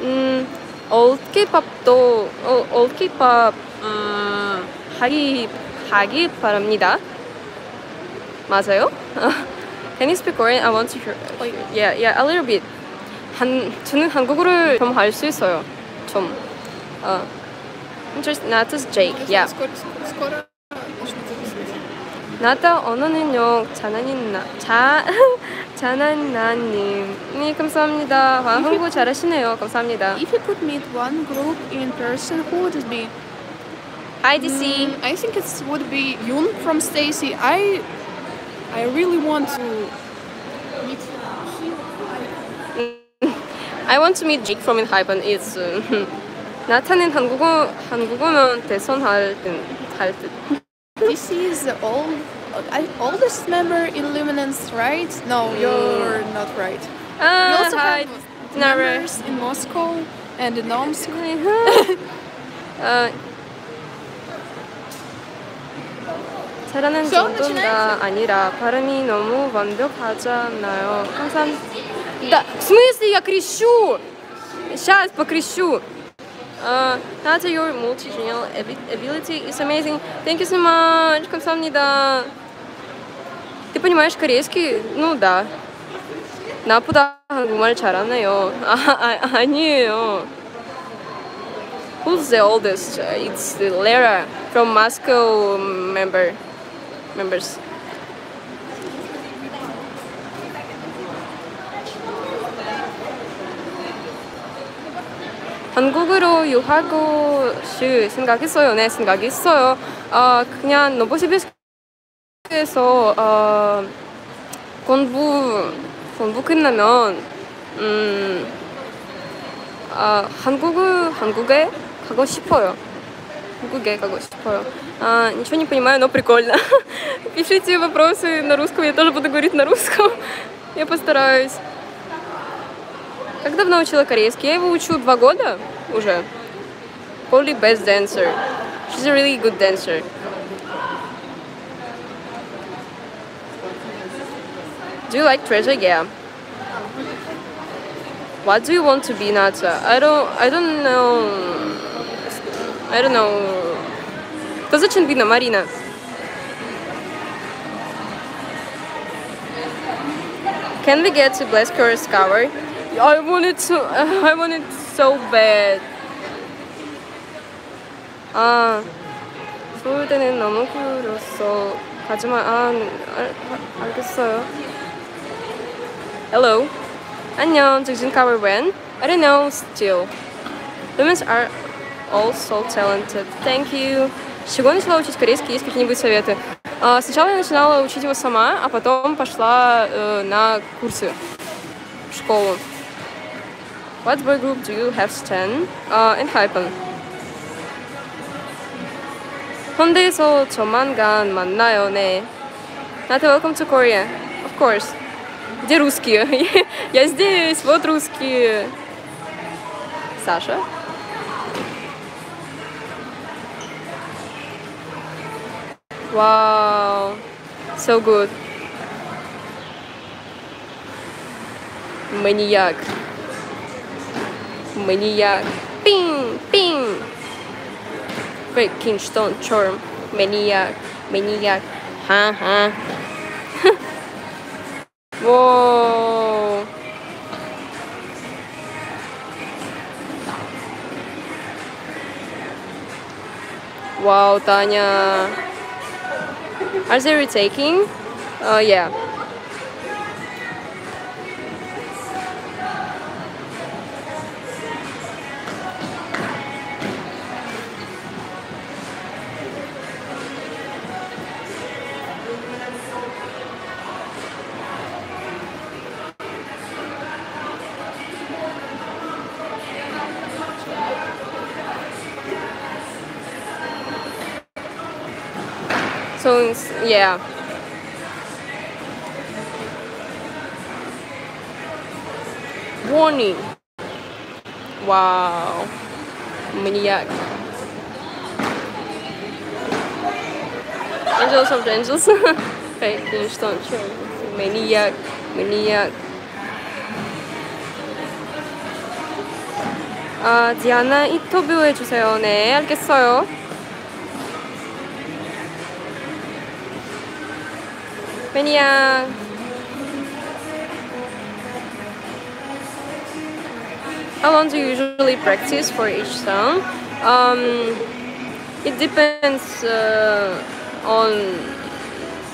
음, old K-pop도 어, old K-pop 음, 하기 하기 바랍니다. 맞아요? Can you speak Korean? I want to hear. Yeah, yeah, a little bit. 한 저는 한국어를 좀 할 수 있어요. Tom. Interesting. Nata's Jake. Yeah. Nata 언어는 영 자난인나 자 자난나님님 감사합니다. 와 한국 잘하시네요. 감사합니다. If you could meet one group in person, who would it be? IDC. Mm, I think it would be Yoon from STAYC. I I really want to meet I want to meet Jake from Enhypen it's uh, 나타는 한국어 한국어면 대선할 듯할듯 This is the old I, oldest member in Luminance, right? No, you're not right. We 아 also hi have Never. members in Moscow and in Omsk. 어, 잘하는 수업 정도가 아니라 발음이 너무 완벽하잖아요. 감사합니다. Да, в смысле я крещу? Сейчас покрещу. Uh, Nata, your multi-generational abi- ability is amazing. Thank you so much. 감사합니다. Ты понимаешь корейский? Ну да. 나보다 한국말 잘하네요. 아, 아, 아니에요. Who's the oldest? Uh, it's Lara from Moscow member Members. 한국으로 유학을 생각했어요. 네, 생각했어요. 어, 그냥 노보시비스크에서 어, 공부 공부 끝나면 음, 아, 한국 한국에 가고 싶어요. Гугей когось такое. А, ничего не понимаю, но прикольно. Пишите вопросы на русском, я тоже буду говорить на русском. Я постараюсь. Как давно учила корейский? Я его учу два года уже. Polly best dancer. She's a really good dancer. Do you like treasure? Yeah. What do you want to be, Nata? I don't. I don't know. I don't know. doesn't be the Marina. Can we get to Blasker's cover? I wanted to. I wanted so bad. 아 서울 때는 너무 그로서 가지마. 아 알, 알겠어요. Hello. 안녕. 지금 cover when? I don't know. Still. Women's are all so talented. Thank you. С чего начала учить корейский? Есть какие-нибудь советы? А, сначала я начинала учить его сама, а потом пошла э, на курсы в школу. What boy group do you have Stan? Uh, in Hypen. 현대에서 조만간 만나요, 네. Nata, welcome to Korea. Of course. Где русские? Я здесь, вот русские. Саша? Wow, so good. Maniac. Maniac. Ping, ping. Breaking stone charm. Maniac. Maniac. Ha ha. Whoa. Wow, Tanya. Are they retaking? Uh, yeah. So it's- yeah. Warning. Wow. Maniac. Angels of the Angels. Fake news don't show. Maniac. Maniac. 아, 디아나 인터뷰 해주세요. 네, 알겠어요. How long do you usually practice for each song? Um, it depends uh, on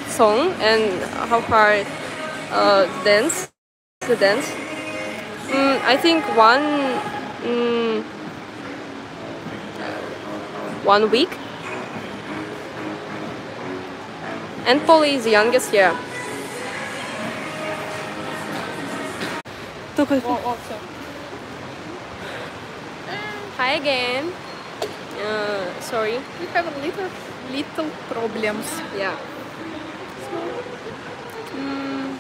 song and how hard uh, dance the dance. Mm, I think one mm, one week. And Polly is the youngest here. Hi again. Uh, sorry. We have a little, little problems. Yeah. М,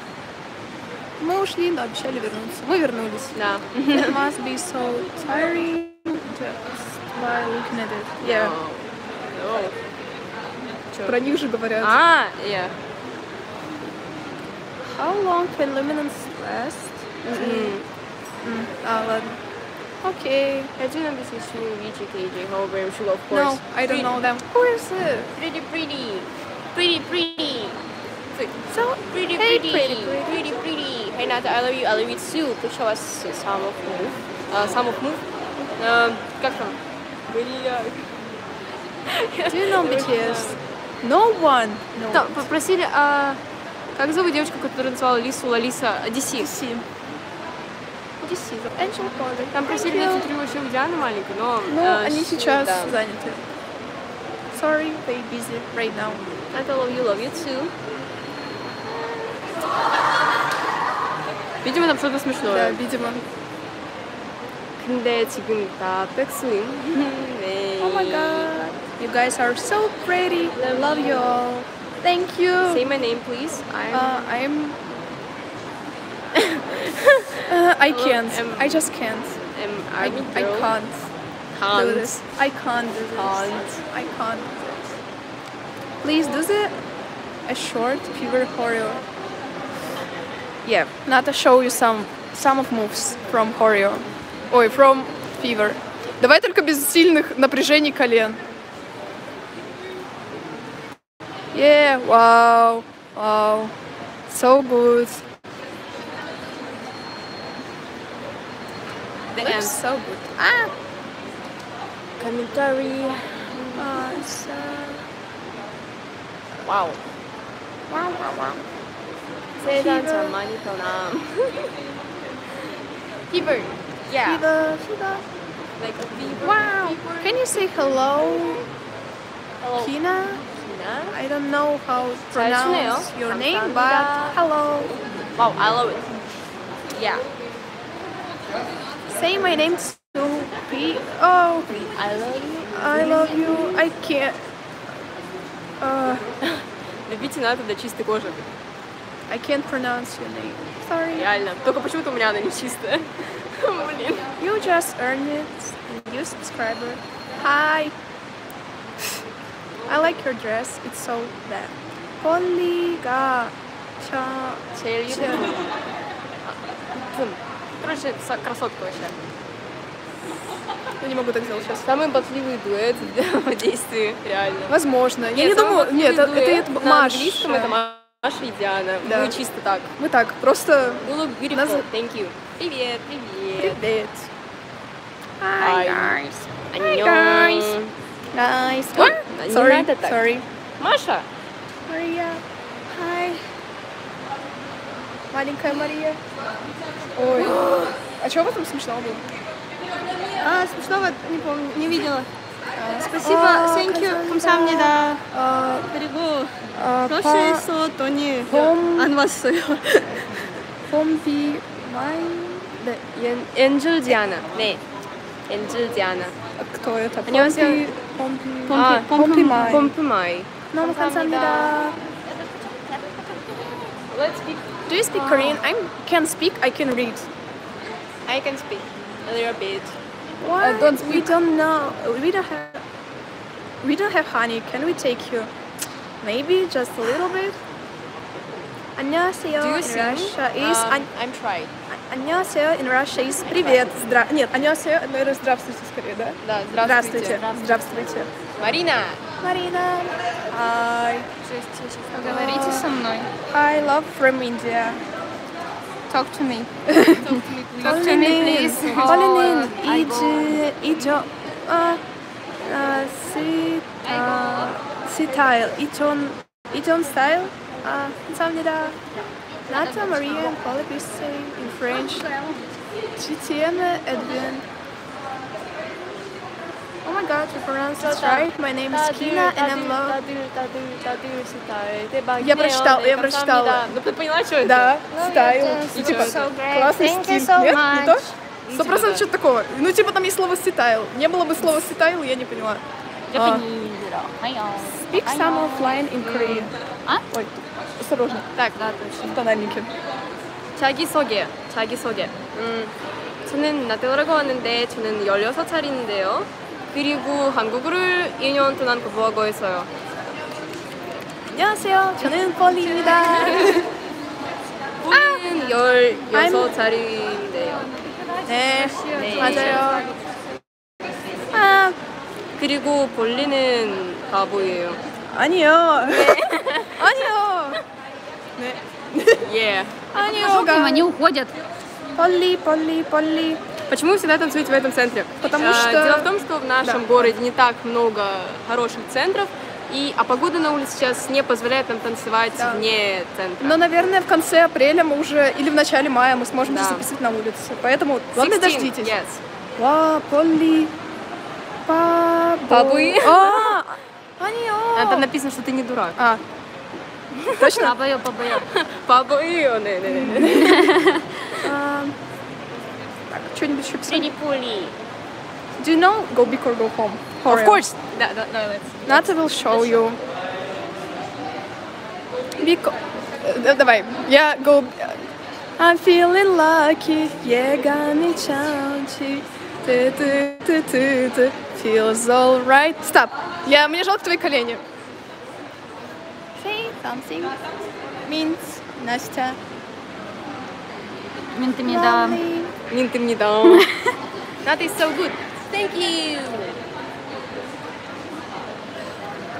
Мы ушли, но обещали вернуться. Мы вернулись. Да. It must be so tiring just while looking at it. Yeah. Oh. Про них же говорят. Ah, yeah. How long can luminance last? Mm. М, А, ладно. Окей. I do know this is new VGKJ, however, I'm sure of No, course. I don't Pretty- know them. Who is it? Pretty, pretty. Pretty, pretty. So, Pretty, Hey, pretty. pretty, pretty. Pretty, pretty. Hey, Nata, I love you, I love you too. Please show us some of move. Uh, some of move. Um, как там? Бля. Do you know BTS? No one. No. Там попросили, а как зовут девочку, которая танцевала Лису Лалиса Одесси? DC. DC. Angel Color. Там просили на интервью вообще у Дианы маленькой, но... Ну, э, они ш- сейчас да. заняты. Sorry, they busy right now. I love you, love you too. Видимо, там что-то Да, смешное. видимо. 근데 지금 다 백스윙. 네. Oh my god. You guys are so pretty. I love you all. Thank you. Say my name, please. I'm Uh, I'm. uh, I can't. am- I just can't. am I, army I girl. can't do Can't. this. I can't do this. Can't. I can't do this. Please do the a short fever choreo. Yeah, Nata show you some some of moves from choreo. Ой, from fever. Давай только без сильных напряжений колен. Yeah, wow, wow, so good. The Looks end. so good. Ah! Commentary. Awesome. Wow. Wow, wow, wow. Fever. Yeah. Fever, fever. Like a fever. Wow. Fever. Can you say hello? Hello. Kina? I don't know how to pronounce your name, but hello. Wow, I love it. Yeah. Say my name to P. Oh, I love you. I love you. I can't. Uh, Любите НАТО для чистой кожи. I can't pronounce your name. Sorry. Реально. Только почему-то у меня она не чистая. Блин. You just earned it. New subscriber. Hi. I like your dress. It's so bad. Коллига. Ча... Ча... Короче, красотка вообще. Я не могу так сделать сейчас. Самый ботливый дуэт в действии, реально. Возможно. Нет, я не думаю... Нет, это, это Маша. английском это Маша и Диана. Да. Мы чисто так. Мы так, просто... Было beautiful. Нас... Thank you. Привет, привет. Привет. Hi, guys. Hi, guys. Guys. Ой, What? не Sorry. надо так. Sorry. Маша. Мария. Hi. Маленькая Мария. Ой. А что в этом смешного было? А, смешного не помню, не видела. Спасибо, 아, thank you, 감사합니다. 감사합니다. 아, 그리고 아, 러시아에 있었더니 봄. 안 왔어요. 봄비 마이. 네, 엔, 엔젤 디아나. 네. 엔젤 디아나. 아, кто это? 안녕하세요. 봄비. 아, 봄비 마이. pom프마이. 너무 감사합니다. Let's speak. Do you speak Korean? I can speak. I can read. I can speak a little bit. Why? don't we don't know. We don't have. We don't have honey. Can we take you? Maybe just a little bit. 안녕하세요. Do you in sing? Russia is Um, 안- I'm tried. Аньосе in Russia is привет. Здра... Нет, аньосе, наверное, здравствуйте скорее, да? Да, здравствуйте. Здравствуйте. здравствуйте. Марина. Марина. Hi. Поговорите со мной. I love from India. Talk to me. Talk to me, please. Talk to me, please. Полинин, иди, идё, си, си тайл, идён, идён стайл, самнеда. Nata Maria and Polabisse in French, Titiana Edwin. Oh my god, you pronounced it right. My name is Kina and I'm low. Я прочитала, я прочитала. Ну ты поняла, что это? Да, стайл. И типа, классный стиль. Нет, не то? Сто процентов что-то такого. Ну типа там есть слово сетайл. Не было бы слова сетайл, я не поняла. Я поняла. Speak some offline in Korean. А? Ой, осторожно. Так, да, точно. Тональники. 자기소개, 자기소개. 음, 저는 나태오라고 왔는데 저는 16살인데요. 그리고 한국어를 2년 동안 공부하고 있어요. 안녕하세요. 저는 폴리입니다. 우리는 16살인데요. 네, 네. 맞아요. 아, 그리고 볼리는 바보예요. 아니요. 아니요. 네. Аню! Yeah. Анюга! Они уходят. Полли, Полли, Полли. Почему вы всегда танцуете в этом центре? Потому а, что... Дело в том, что в нашем да. городе не так много хороших центров, и, а погода на улице сейчас не позволяет нам танцевать да. вне центра. Но, наверное, в конце апреля мы уже, или в начале мая мы сможем да. записать на улице. Поэтому, ладно, дождитесь. Yes. Ла, Полли, Бабы. А, а. а, Там написано, что ты не дурак. А, точно? Пабайо, пабайо. Папа, и он, не, не, не, не. А, Так, что-нибудь еще писать? Тринипули. Do you know Go Big or Go Home? Of course. Да, да, да, let's. Nata will show you. Because... э, Давай, я go... I'm feeling lucky, yeah, gonna ты feels alright. Стоп, я, мне жалко твои колени. something means nasta. Mint. Mint. That is so good. Thank you.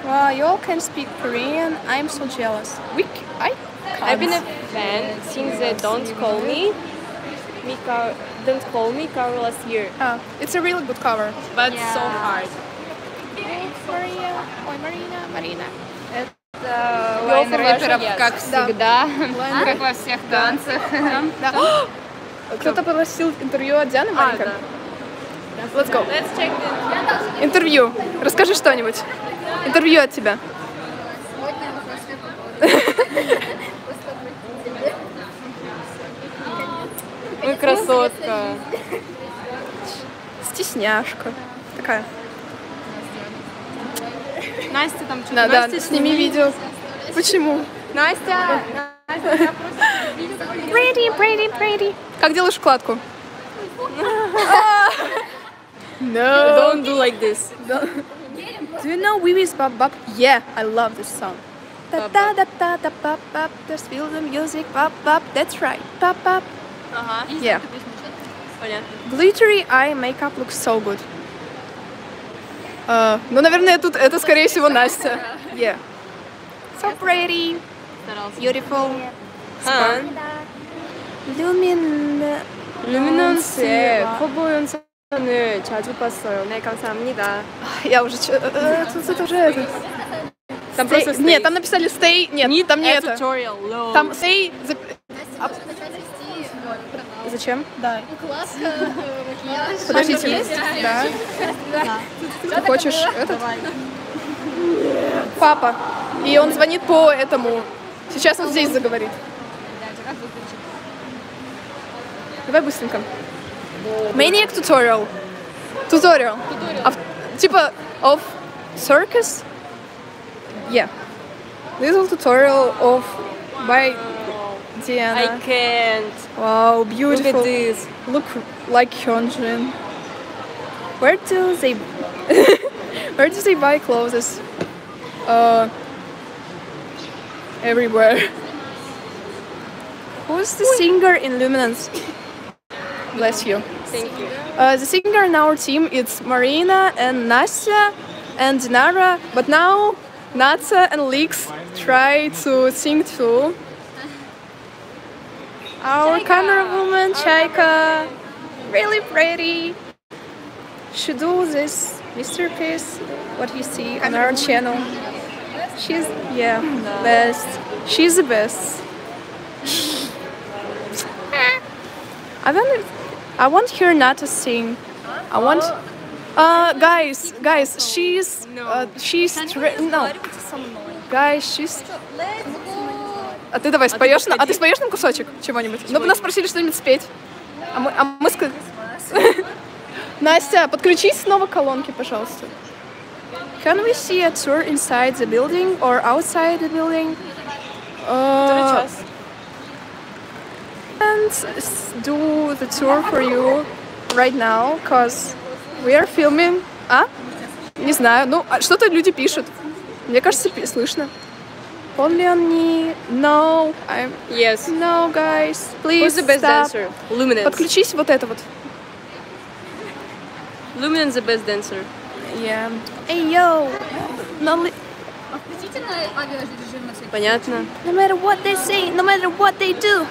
Wow, you all can speak Korean. I'm so jealous. We, I can't. I've been a fan since uh, Don't Call Me. Mika, Don't Call Me cover last year. Oh, it's a really good cover. But yeah. so hard. Maria. Oi, Marina. Marina. Лайн from рэперов, Russia, yes. как Да. всегда. Как во всех танцах. Да. Кто-то попросил интервью от Дианы А, маленькое. да. Let's go. Let's. Интервью. Расскажи что-нибудь. Интервью от тебя. Ой, красотка. Стесняшка. Такая. Настя там что-то. Да, да, Настя, сними видео. Почему? Настя! Pretty, pretty, pretty. Как делаешь вкладку? No. Don't do like this. Do you know Wee Wee's Bop Bop? Yeah, I love this song. Da da da da da bop bop. Just feel the music. Bop bop. That's right. Bop bop. Ага, Yeah. понятно. Glittery eye makeup looks so good. А, ну, наверное, тут это, скорее всего, Настя. Yeah. So pretty, beautiful. 아, Lumin... 루미넌스의 커버영상을 자주 봤어요. 네, 감사합니다. Я уже... чё- э, э, Тут это уже это. Там Stay- просто stay. Нет, там написали stay. Нет, там не это. Tutorial, low. Там stay... за- Зачем? Да. Подождите. Да. Ты хочешь этот? Папа. И он звонит по этому. Сейчас он здесь заговорит. Давай быстренько. Maniac tutorial. Tutorial. Of, типа of circus. Yeah. Little tutorial of by I can't. Wow, Look beautiful. at this. Look like Hyunjin. Where do they Where do they buy clothes? Uh everywhere. Who's the singer in Luminance? Bless you. Thank you. Uh, the singer in our team it's Marina and Nasya and Nara, but now Natsa and Leeks try to sing too. Our camera woman Chaika, really pretty. She do this masterpiece, what you see on our channel. She's yeah best. She's the best. I want I want her not to sing. I want. Uh, guys, guys, she's uh, she's no. Guys, she's. А ты давай споешь, на- а ты споешь нам кусочек чего-нибудь? Ну, бы нас просили что-нибудь спеть. А мы, а мы ска- Настя, подключись снова к колонке, пожалуйста. Can we see a tour inside the building or outside the building? Uh, and do the tour for you right now, cause we are filming. А? Не знаю. Ну, а что-то люди пишут. Мне кажется, слышно. Only no, I'm Yes. no, guys, please Who's the best stop. dancer? Luminance. Подключись вот это вот. Luminance the best dancer. Yeah. Hey yo, no, li- Понятно. no matter what they say, no matter what they do.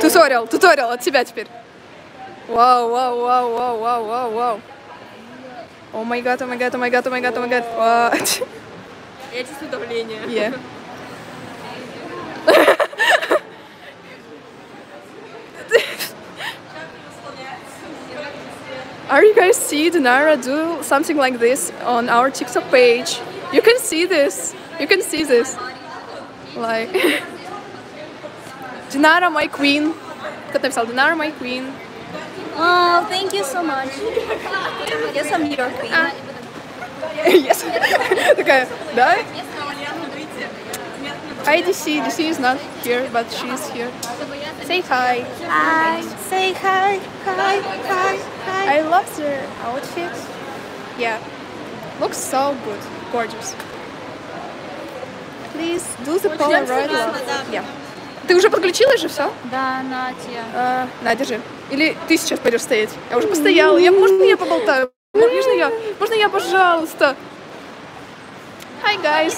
Туториал, туториал от тебя теперь. Вау, вау, вау, вау, вау, вау, вау. О май гад, о май гад, о май гад, о май гад, о май гад. What? Я чувствую давление. Yeah. Are you guys see Dinara do something like this on our TikTok page? You can see this. You can see this. Like Dinara, my queen. Кто написал Dinara, my queen. Oh, thank you so much. Yes, I'm your queen. Yes. Такая, да? Hi DC. DC is not here, but she's here. Say hi. Hi. Say hi. Hi. Hi. Hi. I love their outfit. Yeah. Looks so good. Gorgeous. Please do the Polaroid love. Yeah. Ты уже подключилась же все? Да, Натя. А, на, держи. Или ты сейчас пойдешь стоять? Я уже постояла. Я, можно я поболтаю? Можно я? Можно я, пожалуйста? Hi, guys.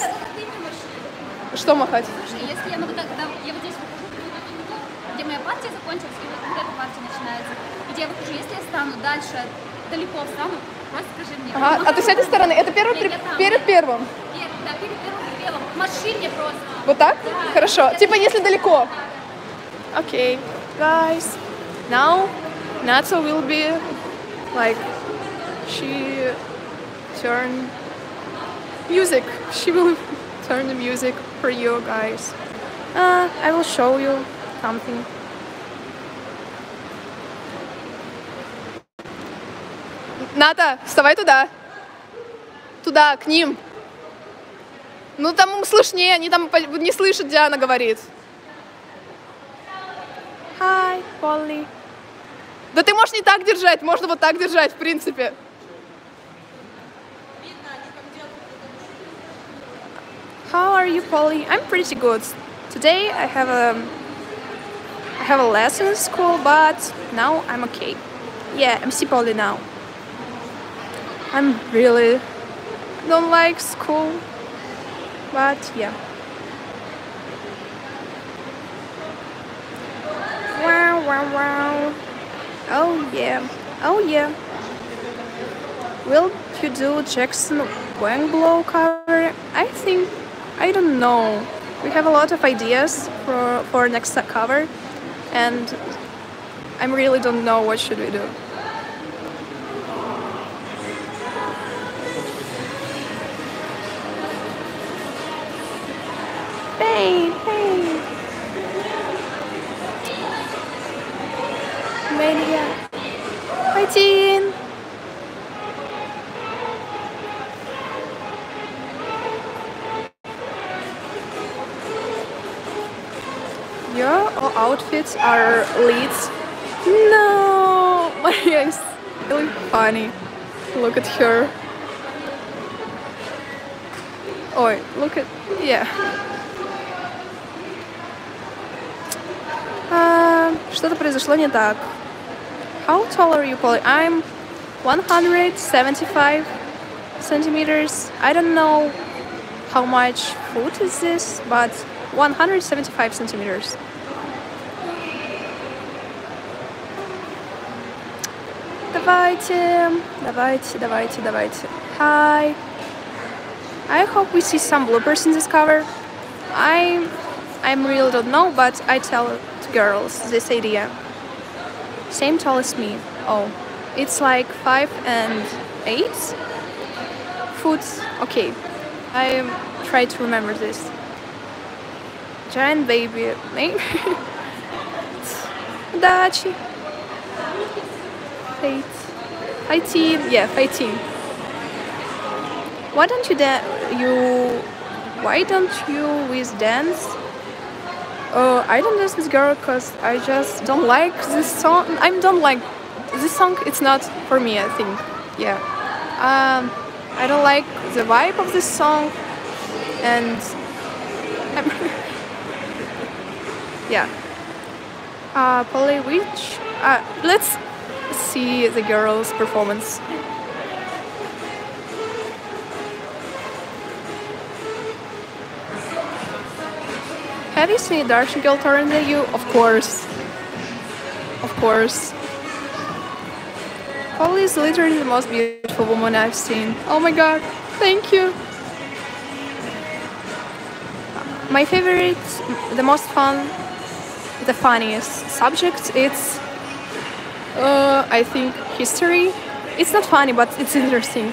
Что махать? Слушай, если я могу так, да, я вот здесь выхожу, где моя партия закончилась, и вот, вот эта партия начинается, где я выхожу, если я стану дальше, далеко встану, просто скажи мне. Ага, а ты с этой стороны? Это первый, Нет, там. перед первым. Пер- да, перед первым белым, в машине просто. Вот так? Хорошо. Типа, если далеко. Окей. Guys, now Natsu will be like she turn music. She will turn the music for you guys. Uh, I will show you something. Ната, вставай туда. Туда, к ним. Ну там им слышнее, они там не слышат, Диана говорит. Hi, Polly. Да ты можешь не так держать, можно вот так держать, в принципе. How are you, Polly? I'm pretty good. Today I have a I have a lesson in school, but now I'm okay. Yeah, I'm see Polly now. I'm really don't like school, but yeah. Wow, wow, wow. Oh yeah, oh yeah. Will you do Jackson Wang Blow cover? I think, I don't know. We have a lot of ideas for, for next cover, and I really don't know what should we do. outfits are lit. No, Maria is really funny. Look at her. Oh, look at yeah. А, Что-то произошло не так. How tall are you, Polly? I'm 175 centimeters. I don't know how much foot is this, but 175 centimeters. Давайте, давайте, давайте, давайте. Hi. I hope we see some bloopers in this cover. I, I really don't know, but I tell to girls this idea. Same tall as me. Oh, it's like five and eight foot. Okay, I try to remember this. Giant baby, maybe. Dachi. Fate. Fighting. Yeah, fighting. Why don't you da- you? Why don't you with dance? Uh, I don't dance with girl because I just don't like this song. I don't like this song. It's not for me. I think. Yeah. Um, I don't like the vibe of this song, and yeah. Uh, Polly, which uh, let's see the girls' performance. Have you seen Darshan Girl Torrent you? Of course. Of course. Polly is literally the most beautiful woman I've seen. Oh my god, thank you. My favorite, the most fun, the funniest subject, it's, uh, I think, history. It's not funny, but it's interesting.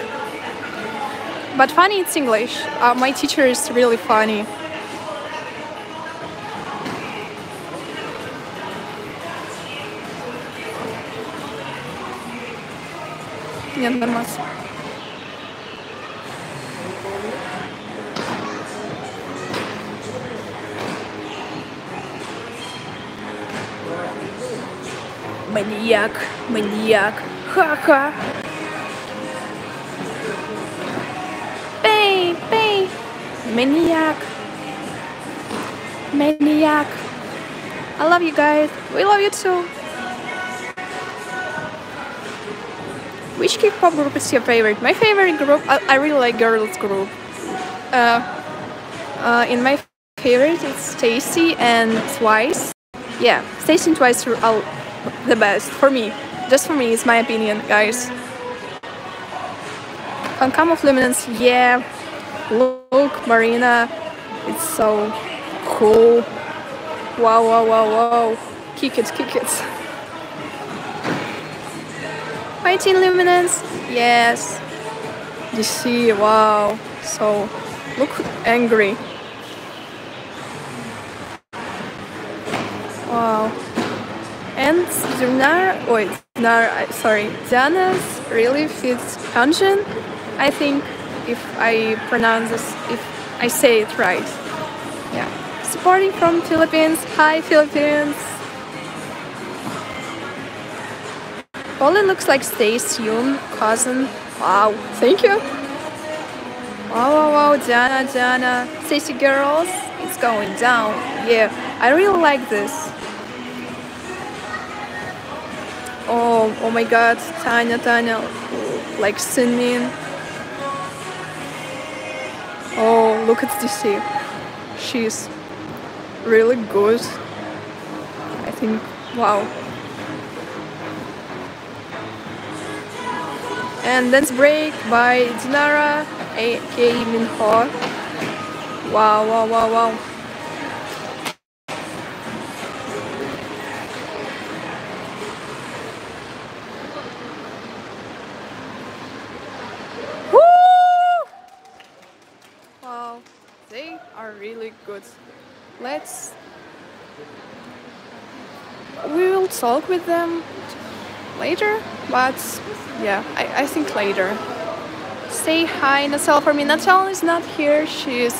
But funny, it's English. Uh, my teacher is really funny. Нет, нормально. Маньяк, маньяк, ха-ха. Бей, бей, маньяк, maniac. I love you guys. We love you too. Which K-pop group is your favorite? My favorite group, I, I really like girls group. Uh, uh, in my favorite, it's STAYC and Twice. Yeah, STAYC and Twice are the best for me. Just for me, it's my opinion, guys. Of Luminance, yeah. Look, Marina, it's so cool. Wow, wow, wow, wow. Kick it, kick it. Mighty Luminance, yes. DC, wow. So, look angry. Wow. And Dinar, wait, Dinar, sorry, Diana's really fits Hyunjin. I think if I pronounce this, if I say it right. Yeah. Supporting from Philippines. Hi, Philippines. Polly looks like STAYC Yoon, cousin. Wow, thank you. Wow, wow, wow, Diana, Diana. STAYC girls, it's going down. Yeah, I really like this. Oh, oh my god, Tanya, Tanya, like singing. Oh, look at DC. She's really good. I think, wow. And Dance Break by Dinara, aka Minho. Wow, wow, wow, wow. Woo! Wow, they are really good. Let's. We will talk with them later, but yeah, I, I think later. Say hi, Natal, for me. Natal is not here. She's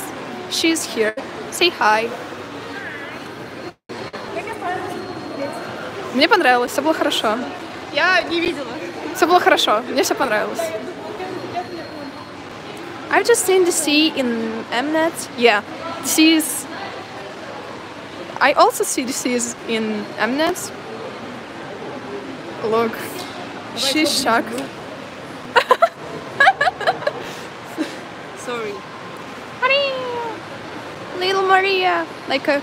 she's here. Say hi. Мне понравилось, все было хорошо. Я не видела. Все было хорошо, мне все понравилось. I've just seen the sea in Mnet. Yeah, the sea is. I also see the seas in Mnet. Look, she's shocked. Sorry. Maria, little Maria, like a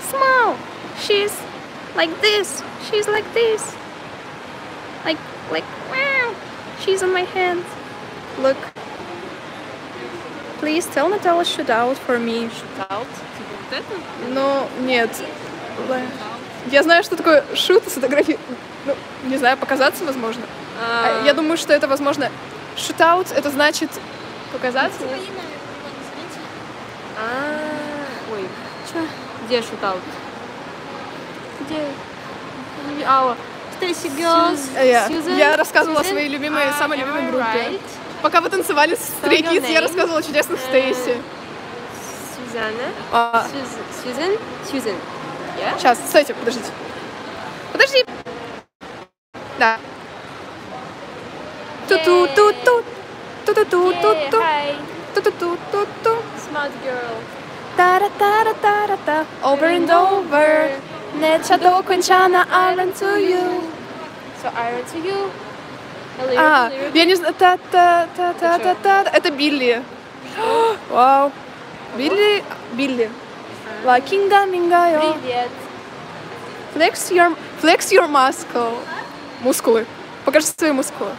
small. She's like this. She's like this. Like like wow. She's on my hand. Look. Please tell Natalia shoot out for me. Таут. Типа вот это? Ну, нет. Я знаю, что такое шут сфотографии. Ну, не знаю, показаться возможно. А, Я думаю, что это возможно. Шутаут это значит показаться. А, ой, Чё? где шутаут? Где? А, Stacy Girls, Я, рассказывала о Susan, своей любимой, а, I? Пока вы танцевали с Kids, я рассказывала о чудесных Стейси. Сюзанна. Сюз- Сьюзен? Сьюзен. Я? сейчас, стойте, подождите. Подожди. Да. Ту-ту-ту-ту. Ту-ту-ту-ту-ту. Ту-ту-ту-ту-ту. smart girl. Та-ра-та-ра-та-ра-та. Over and over. Не чадо кончана, I run to you. So iron to you. Hello, а, hello. я не знаю. Та -та -та -та -та -та. Это Билли. Вау. Билли. Билли. Лакинга мингайо. Привет. Flex your, flex your muscle. Мускулы. Покажи свои мускулы.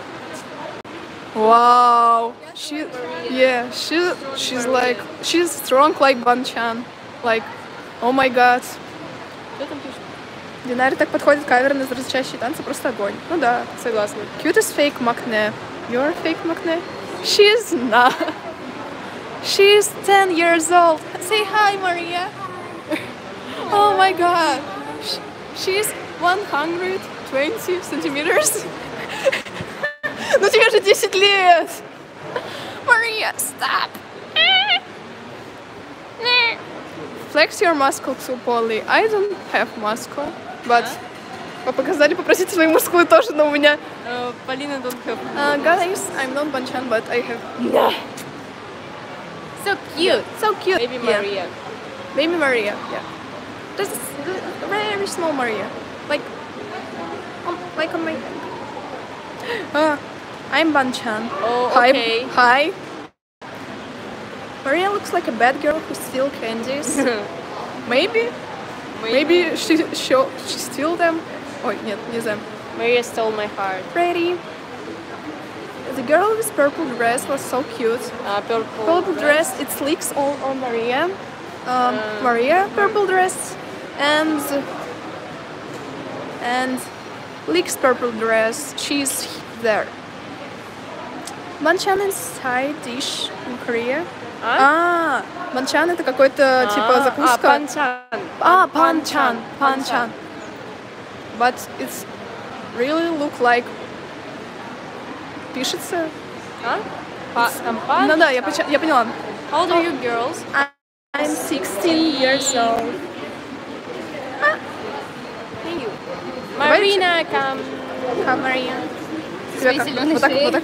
Wow. She, yeah, she, she's like, she's strong like Bang Chan. Like, oh my god. Что там пишет? Динаре так подходит кавер на звучащие танцы, просто огонь. Ну да. Согласна. Cutest fake Makne. You're fake Makne? She's not. She's 10 years old. Say hi, Maria. oh my god. Sh- She's 120 centimeters. ну тебе же 10 лет. Maria, stop. Flex your muscle too, Polly. I don't have muscle, but... Показали попросить свою мужскую тоже, но у меня... Э, Полина don't э, guys, I'm not Bang Chan, but I have... So cute. So cute. Baby. Maria. Baby Maria, yeah. Just very small Maria. Like, on, like on my. Uh, I'm Bang Chan. Oh, okay. Hi. Hi. Maria looks like a bad girl who steals candies. Maybe. Maybe she she, she steal them. Ой, нет, не знаю. Maria stole my heart. Pretty. The girl with purple dress was so cute. Uh, purple. Purple dress, it leaks all on Maria. Um, Maria, purple dress, and and leaks purple dress. She's there. Манчан is side dish in Korea. А, манчан это какой-то типа А, закуска. А, панчан. А, панчан, панчан. But it's really look like пишется. А? Па- Там пан. Ну да, я, поча- я поняла. How old are you girls? I'm 16 years old. Hey you. Marina, come. Тебя как? зелёной Вот так, вот так?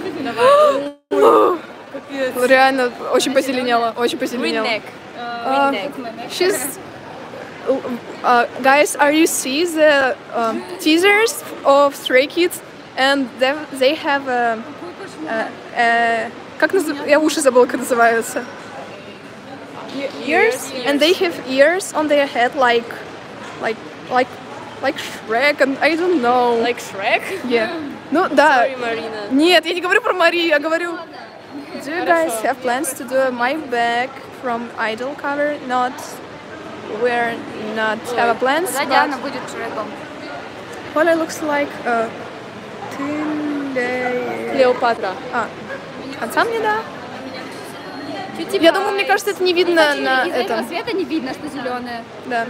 Реально, очень позеленела, очень позеленела. Uh, she's uh, guys, are you see the um, teasers of Stray Kids, and they, they have a, a, a как назыв- я уши забыла, как называются. Ears, and they have ears on their head like, like, like, like Shrek, and I don't know. Like Shrek? yeah. Ну да. Sorry, Marina. Нет, я не говорю про Марию, я говорю. Do you guys have plans to do my bag from Idol cover? Not, we're not have a plans. Да, but Диана будет Шреком. Поля looks like a Тинде... Клеопатра. А, а сам не да? Я думаю, мне кажется, это не видно на этом. света не видно, что зеленое. Да.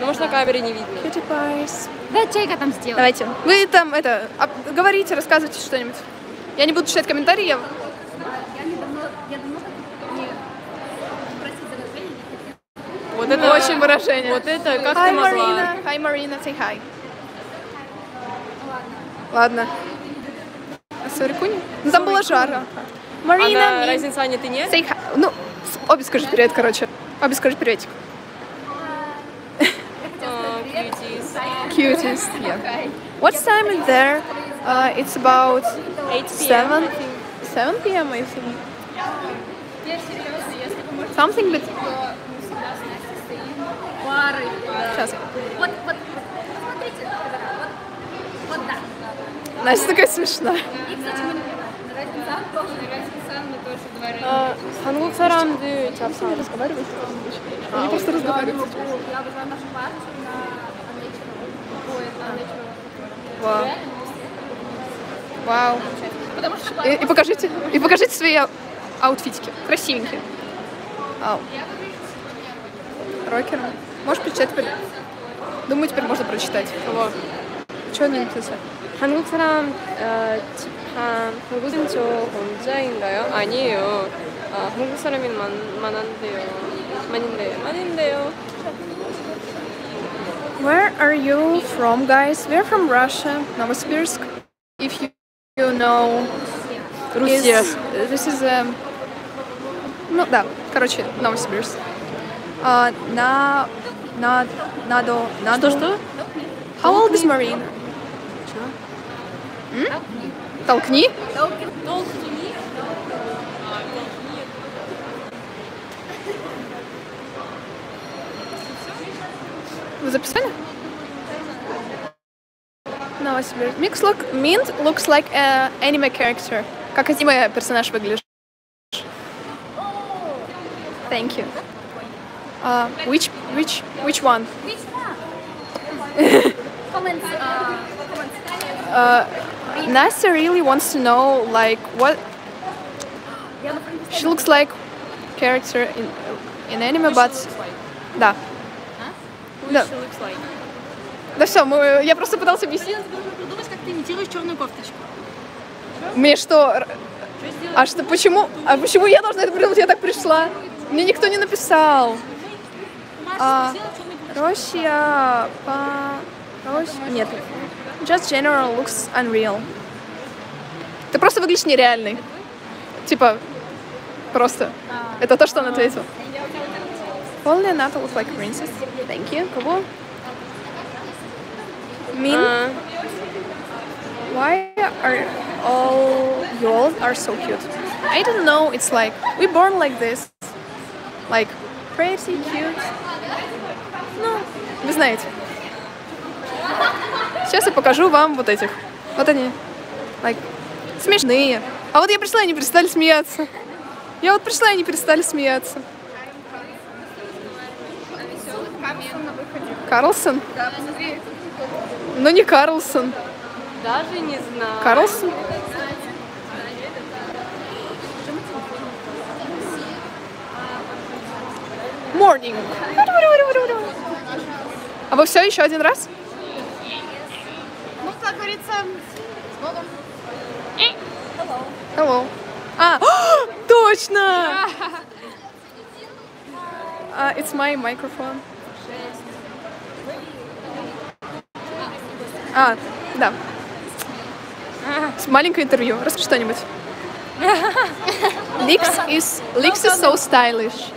Ну, может, на камере не видно. Cutie pies. Да, чайка там сделала. Давайте. Вы там это об- говорите, рассказывайте что-нибудь. Я не буду читать комментарии, я Я недавно, я давно так не просить за название. Вот это очень выражение. Вот это, как Hi, ты могла? Marina. Hi, Marina. Say hi. Ладно. А Сори, Куни? Ну там было жарко. А Марина, на ми- Rising Sun ты нет? say hi. Ну, обе скажи привет, короче. Обе скажи приветик. А. Cuties. Yeah. What time is there? Uh, it's about 8 p.m. 7, 7 p.m. I think. Something but пары. Сейчас. Вот, вот, смотрите, вот, вот да. Настя такая смешная. И, кстати, мы Разнисан тоже, Сарам, а, ты Чапсан. Разговариваешь? Они просто разговаривают. Вау. Вау. И, покажите, и покажите свои аутфитики, красивенькие. Ау. Рокером. Можешь прочитать теперь? Думаю, теперь можно прочитать. 그거. Что она написала? 한국 사람 어, 집한 한국인 저 혼자인가요? 아니에요. 아, 한국 사람이 많, 많은데요. 많은데요. 많은데요. Where are you from, guys? We're from Russia, Novosibirsk. If you, you know, Russia. is- this is um, ну да, короче, Новосибирск. А, на, на, надо, надо. Что-что? How old is Marina? М? Толкни. Вы записали? Новосибирск. Mix look, Mint looks like an anime character. Как аниме персонаж выглядишь. Thank you. Uh, which, which, which one? Which one? comments, uh. Uh, Nastya really wants to know like what she looks like character in in anime, but да. Да. She looks like. Да все, мы, я просто пытался объяснить. Придумать, как ты имитируешь черную кофточку. Мне что? А что, почему? А почему я должна это придумать? Я так пришла. Мне никто не написал. А, Россия по... Рос- Нет. Just general looks unreal. Ты просто выглядишь нереальный. Типа, просто. Это то, что он ответил. Only Nata looks like a princess. Thank you. Кого? Min? Uh, Why are all you all are so cute? I don't know. It's like we born like this, like pretty cute. Ну, вы знаете. Сейчас я покажу вам вот этих. Вот они. Like, смешные. А вот я пришла и они перестали смеяться. Я вот пришла и они перестали смеяться. Карлсон? Ну не Карлсон. даже не знаю. Карлсон? Morning. А вы все еще один раз? Ну, как говорится, с Богом. Hello. А, точно! А, it's my microphone. А, да. Маленькое интервью. Расскажи что-нибудь. Lix is Lix is so stylish.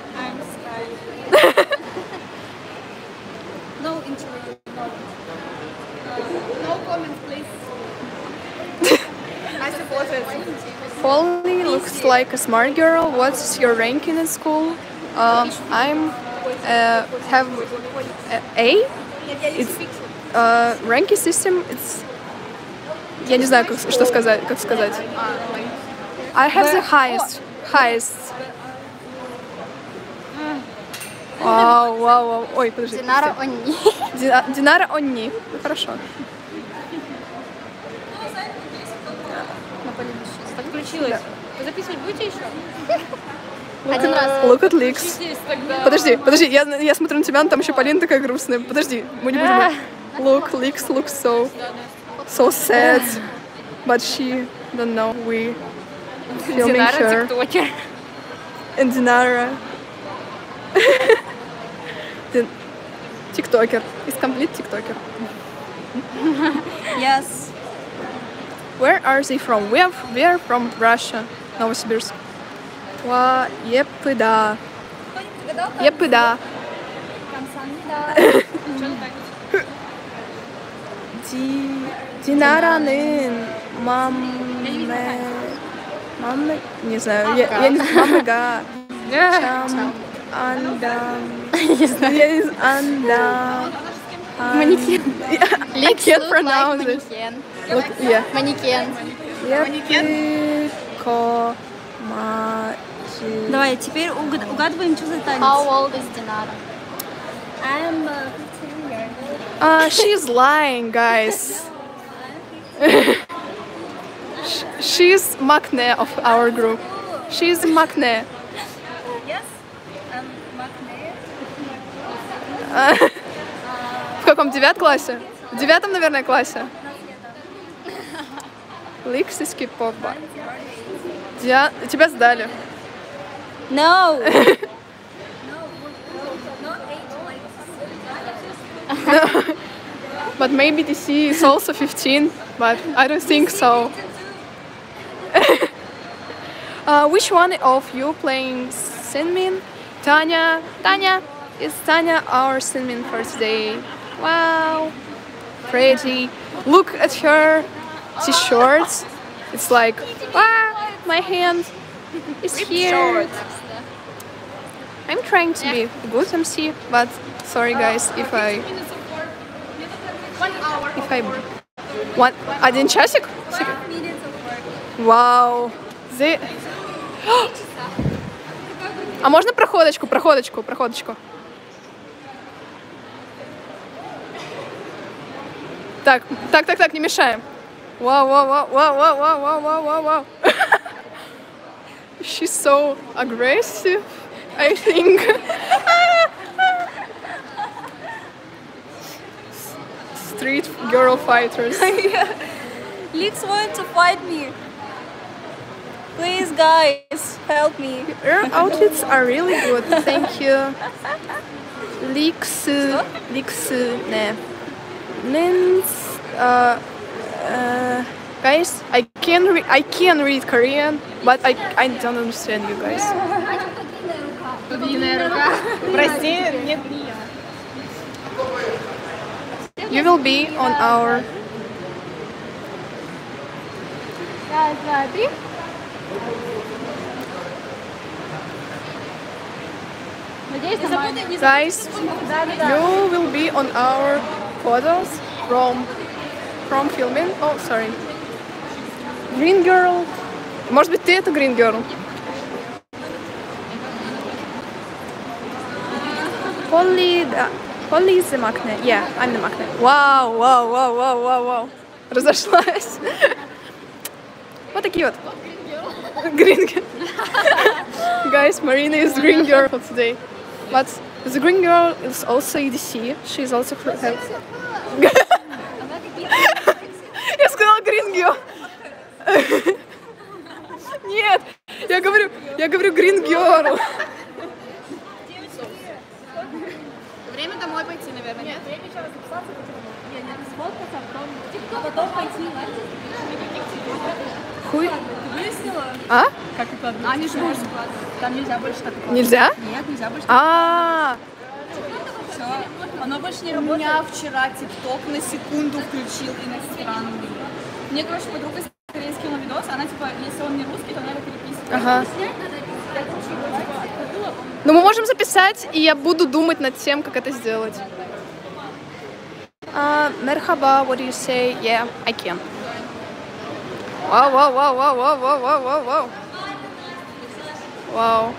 No interview. No comments, please. I support it. Polly looks like a smart girl. What's your ranking in school? Um, I'm uh, have a A. It's uh, ranking system. It's я не знаю, как, что сказать, как сказать. I have the highest, highest. Вау, вау, вау. Ой, подожди. Динара. Дина- Динара Онни. Ну, Хорошо. Подключилась. Вы записывать будете еще? Один раз. Look at тогда. Подожди, подожди, я, я смотрю на тебя, но там еще Полина такая грустная. Подожди, мы не будем... Look, Lix looks so... So sad. But she don't know we filming Динара her. тиктокер. And Dinara. ты тиктокер. Is complete тиктокер. Yes. Where are they from? We are, we are from Russia, Новосибирск. Ва, епыда. Епыда. Ди... Динаранын мамы... Мамы? Не знаю. Я, я не знаю. Мамыга. Чам... Undam. I don't know. Undam. Mannequin. Yeah, I can't pronounce like it. Mannequin. Look, yeah. Mannequin. Манекен. Давай, теперь угадываем, что за танец. How old is Dinara? I am uh, 15 years old. Uh, she's lying, guys. she's maknae of our group. She's maknae. В каком девятом классе? В девятом, наверное, классе. Ликс из кей-попа. Диа- Тебя сдали. No. But maybe DC is also 15, but I don't think so. uh, which one of you playing Sinmin? Tanya? Tanya? It's Tanya, our Seungmin for today. Wow, pretty. Look at her t-shirt. It's like, ah, my hand is here. I'm trying to be good MC, but sorry guys if I... If I... One... Один часик? Wow, the. А можно проходочку, проходочку, проходочку? Так, так, так, так, не мешаем. Вау, вау, вау, вау, вау, вау, вау, вау, вау, вау. She's so aggressive, I think. Street girl fighters. Leaks want to fight me. Please, guys, help me. Your outfits are really good, thank you. Leaks, leaks, ne. uh, uh, guys i can re- i can read korean but i i don't understand you guys. You will be on our Guys, you will be on our photos from from filming. Oh, sorry. Green girl. Может быть, ты это Green girl? Polly, да. Polly is the magnet. Yeah, I'm the magnet. Вау, вау, вау, вау, вау, вау. Разошлась. Вот такие вот. Green girl. Guys, Marina is green girl for today. But the green girl is also EDC. She's also for help. Я сказала green girl. Нет, я говорю, я говорю green girl. Время домой пойти, наверное, нет? Хуй. А? А, не можешь Там нельзя больше так. Нельзя? Нет, нельзя больше. А, Все. Оно больше не работает. У меня вчера ТикТок на секунду включил иностранный. Мне, короче, подруга из Кореи скинула видос, она, типа, если он не русский, то она его переписывает. ага. Ну мы можем записать, и я буду думать над тем, как это сделать. Uh, merhaba, what do you say? Yeah, I can. Wow, wow, wow, wow, wow, wow, wow, wow, wow. Wow.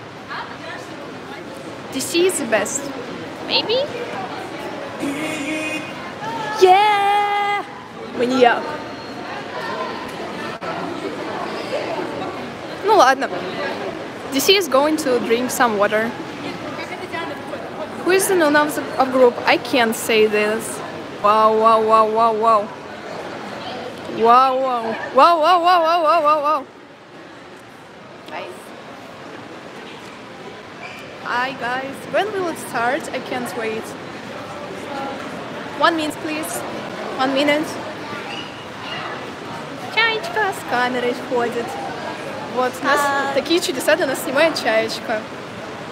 DC is the best. Maybe? Yeah! Маньяк. Ну ладно. DC is going to drink some water. Who is the none of the of group? I can't say this. Wow, wow, wow, wow, wow. Wow, wow. Wow, wow, wow, wow, wow, wow, wow. Guys. Hi, guys. When will it start? I can't wait. One minute, please. One minute. Чаечка с камерой ходит. Вот, нас такие чудеса для нас снимает Чаечка.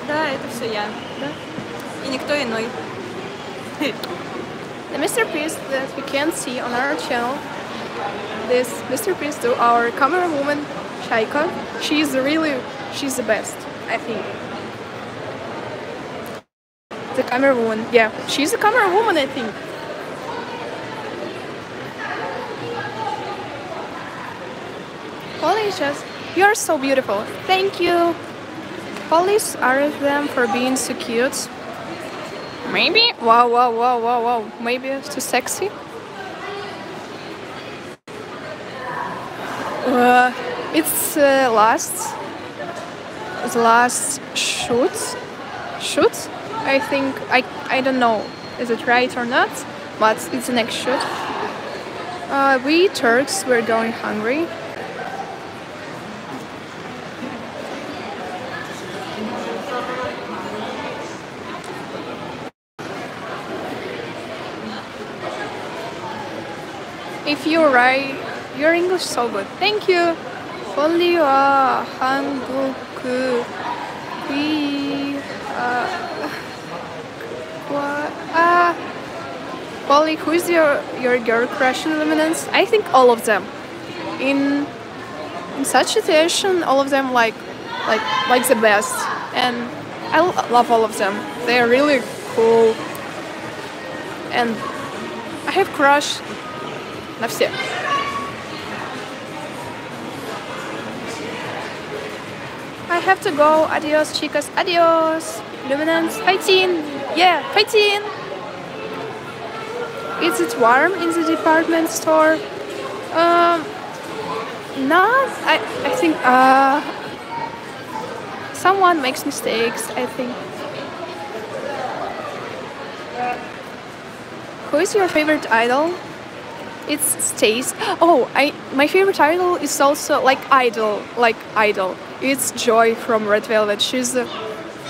Да, это все я. Да? И никто иной. The masterpiece that we can see on our channel, this masterpiece to our camera woman, Shaika. She's really, she's the best, I think. The camera woman, yeah, she's a camera woman, I think. Just, you're so beautiful. Thank you. Polly's are them for being so cute. Maybe? Wow, wow, wow, wow, wow. Maybe it's too sexy. Uh, it's uh, last, the last shoot, shoot. I think I I don't know is it right or not, but it's the next shoot. Uh, we Turks were going hungry. If you're right, your English so good. Thank you. Only wa Hangoku uh, Polly, who is your your girl crush in Luminance? I think all of them. In in such situation, all of them like like like the best, and I love all of them. They are really cool, and I have crush на всех. I have to go. Adios, chicas. Adios. Luminance. Fighting. Yeah, fighting. Is it warm in the department store? Um, not. I, I think. Uh, someone makes mistakes. I think. Who is your favorite idol? It's Stace. Oh, I my favorite idol is also like idol, like idol. It's Joy from Red Velvet. She's uh,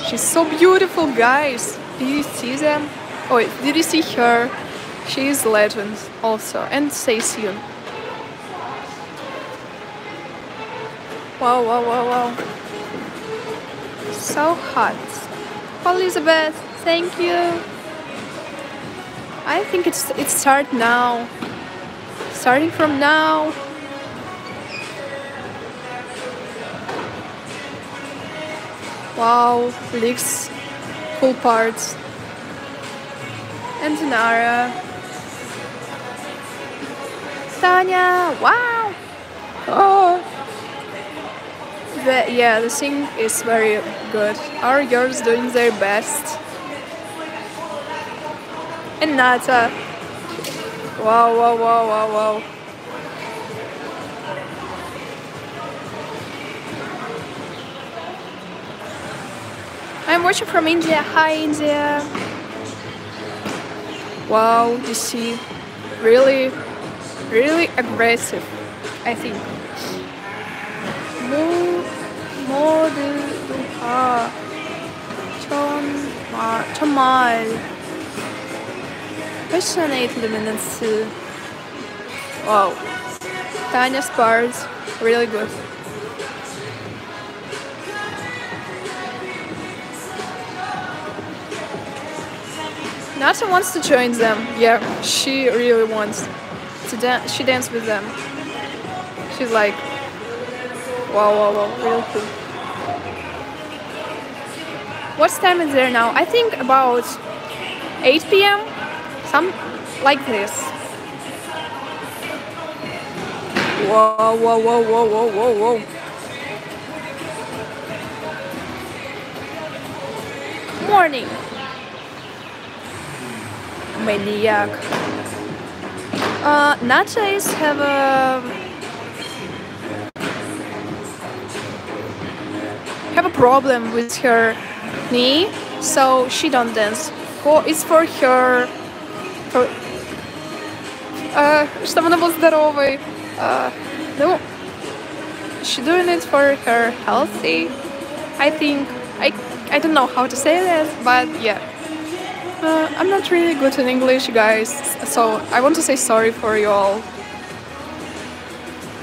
she's so beautiful, guys. Did you see them? Oh, did you see her? She is legend also, and Seisyun. Wow, wow, wow, wow. So hot. Elizabeth, thank you. I think it's it start now. Starting from now. Wow, leaks cool parts. And Nara. Tanya, wow! Oh! The, yeah, the sing is very good. Our girls doing their best. And Nata. Wow, wow, wow, wow, wow. I'm watching from India. Hi, India. Wow, you see, really, really aggressive. I think. More, more ah, 정말, 정말 passionate luminance. Wow, Tanya's parts really good. Nata wants to join them. Yeah, she really wants to dance. She dance with them. She's like, wow, wow, wow, real cool. What time is there now? I think about 8 p.m. Some like this. Whoa, whoa, whoa, whoa, whoa, whoa, whoa. Morning maniac. Uh, Nachos have a have a problem with her knee, so she don't dance. For it's for her. For, uh, чтобы она была здоровой. Uh, no, she doing it for her healthy. I think I I don't know how to say this, but yeah. Uh, I'm not really good in English, guys, so I want to say sorry for you all.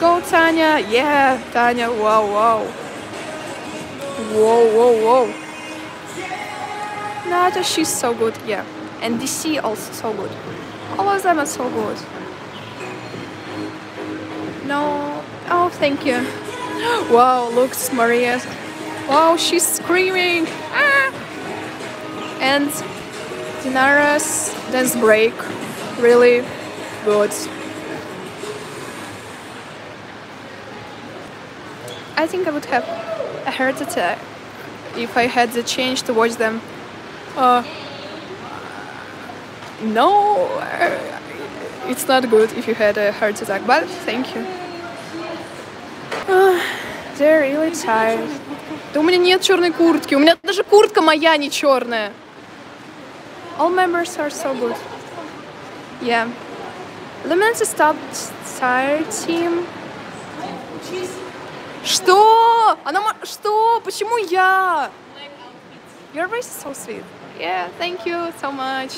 Go, Tanya! Yeah, Tanya, wow, wow. Whoa, whoa, whoa. Nada, she's so good, yeah. And DC also so good. All of them are so good. No. Oh, thank you. Wow, looks Maria. Wow, she's screaming. Ah! And Dinara's dance break, really good. I think I would have a heart attack if I had the chance to watch them. Uh, no, uh, it's not good if you had a heart attack, but thank you. Uh, they're really tired. Да у меня нет черной куртки, у меня даже куртка моя не черная. All members are so good. Yeah. Luminance stopped starting. Что? Она... Что? Почему я? Your voice is so sweet. Yeah, thank you so much.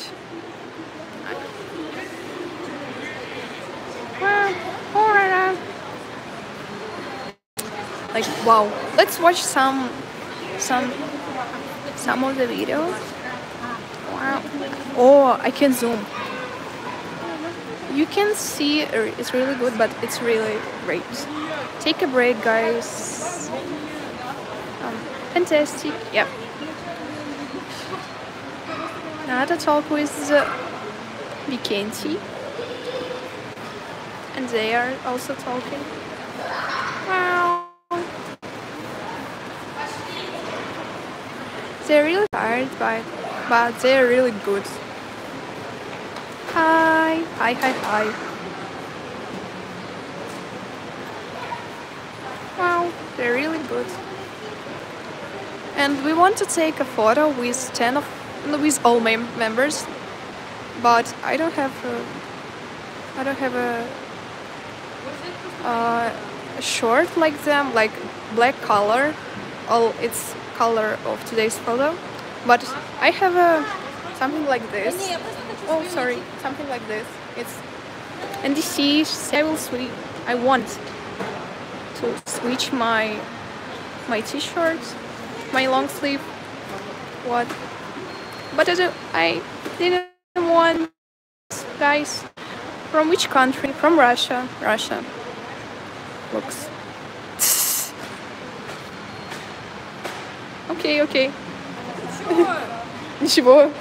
Like wow. Let's watch some some some of the videos. Oh, I can zoom. You can see it's really good, but it's really great. Take a break, guys. Um, fantastic. Yep. Now to talk with uh, Vikenty. and they are also talking. Wow. They're really tired, but but they're really good. Hi, hi, hi, hi. Wow, they're really good. And we want to take a photo with ten of with all mem- members, but I don't have a, I don't have a, uh, a short like them, like black color. All its color of today's photo, but I have a something like this. Oh, sorry, something like this. It's and you see, I will switch. I want to switch my my t-shirt, my long sleeve. What? But I, do, I didn't want guys from which country? From Russia. Russia. Looks. Okay, okay. Ничего.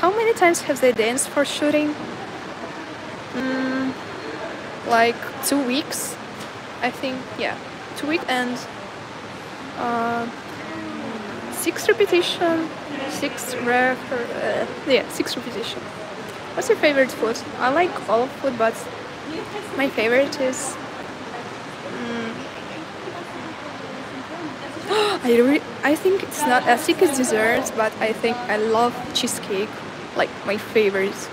How many times have they danced for shooting? Mm, like two weeks, I think. Yeah, two weeks and uh, six repetition, six ref. Uh, yeah, six repetition. What's your favorite food? I like all of food, but my favorite is. I re- I think it's not I think it's desserts, but I think I love cheesecake, like my favorite.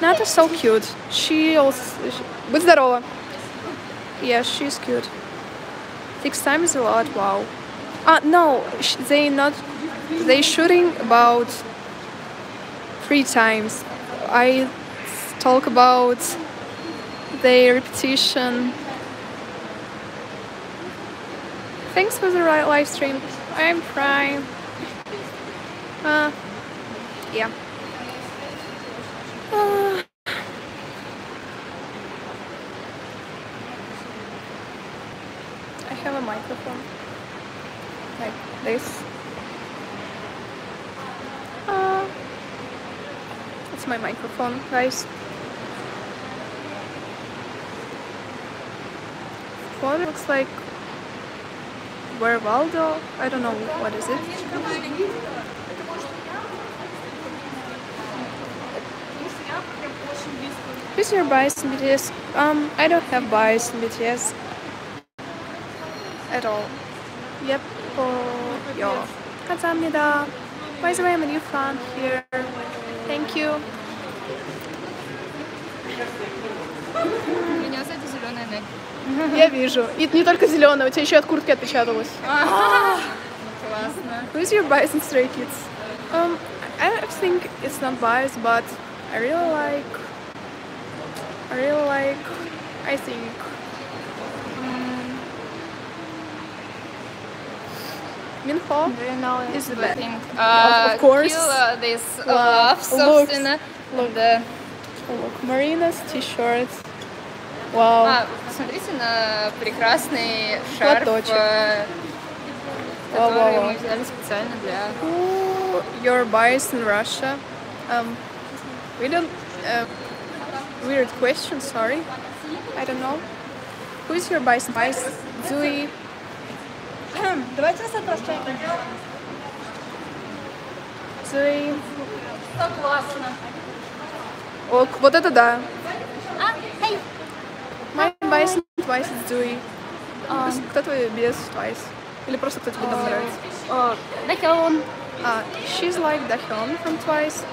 Nata so cute. She also будь здорова. Yeah, she's cute. Six times a lot. Wow. Ah no, sh- they not they shooting about three times. I talk about the repetition. Thanks for the live stream. I'm crying. Uh, yeah. Uh, I have a microphone. Like this. Uh, it's my microphone, guys. What it looks like where Waldo? I don't know what is it. Who's your bias in BTS? Um, I don't have bias in BTS at all. Yep. Oh, yo. 감사합니다. By the way, I'm a new fan here. Thank you. Нель. Я вижу. И не только зеленая, у тебя еще от куртки отпечаталось. Классно. Who's your bias in Stray Kids? Um, I don't think it's not bias, but I really like. I really like. I think. Um, Minho Do you know is the the best. Of- Uh, of course. Kill uh, this uh, Love. собственно. Look. Да. Oh, look, Marina's t-shirt. Wow. А, посмотрите на прекрасный шарф, Платочек. э, который вау. мы взяли специально для... Your bias in Russia? Um, we don't. Uh, weird question. Sorry. I don't know. Who is your bias? Bias Zui. Давайте нас отпрашиваем. Зуи. Классно. О, вот это да. А, эй, My bias not twice is Zui. Кто твой без twice? Или просто кто тебе там нравится? о, Дахён. Uh, she's like Dahyun from Twice.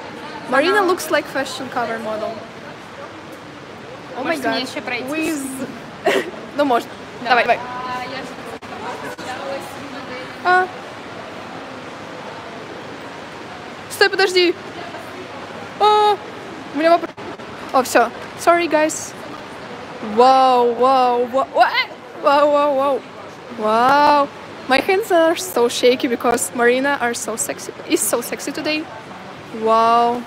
Marina looks like fashion cover model. Oh my Можете мне god. еще пройтись? With... ну, можно. Давай, давай. А, я же А. Стой, подожди. А. У меня вопрос. О, все. Sorry, guys. Вау, вау, вау. Вау, вау, вау. Wow. My hands are so shaky because Marina are so sexy. Is so sexy today. Wow.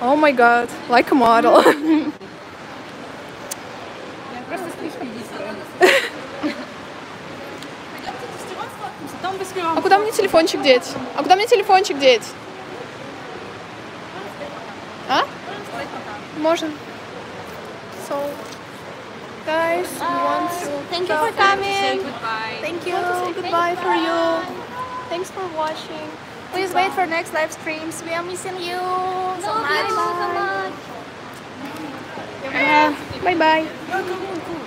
Oh my god. Like a model. Там без А куда мне телефончик деть? А куда мне телефончик деть? А? Можно. So, guys, we want to Thank you for coming. goodbye. Thank you. Want to say goodbye for you. Thanks for watching. Please wait for next live streams. We are missing you so much. Yeah. Bye bye.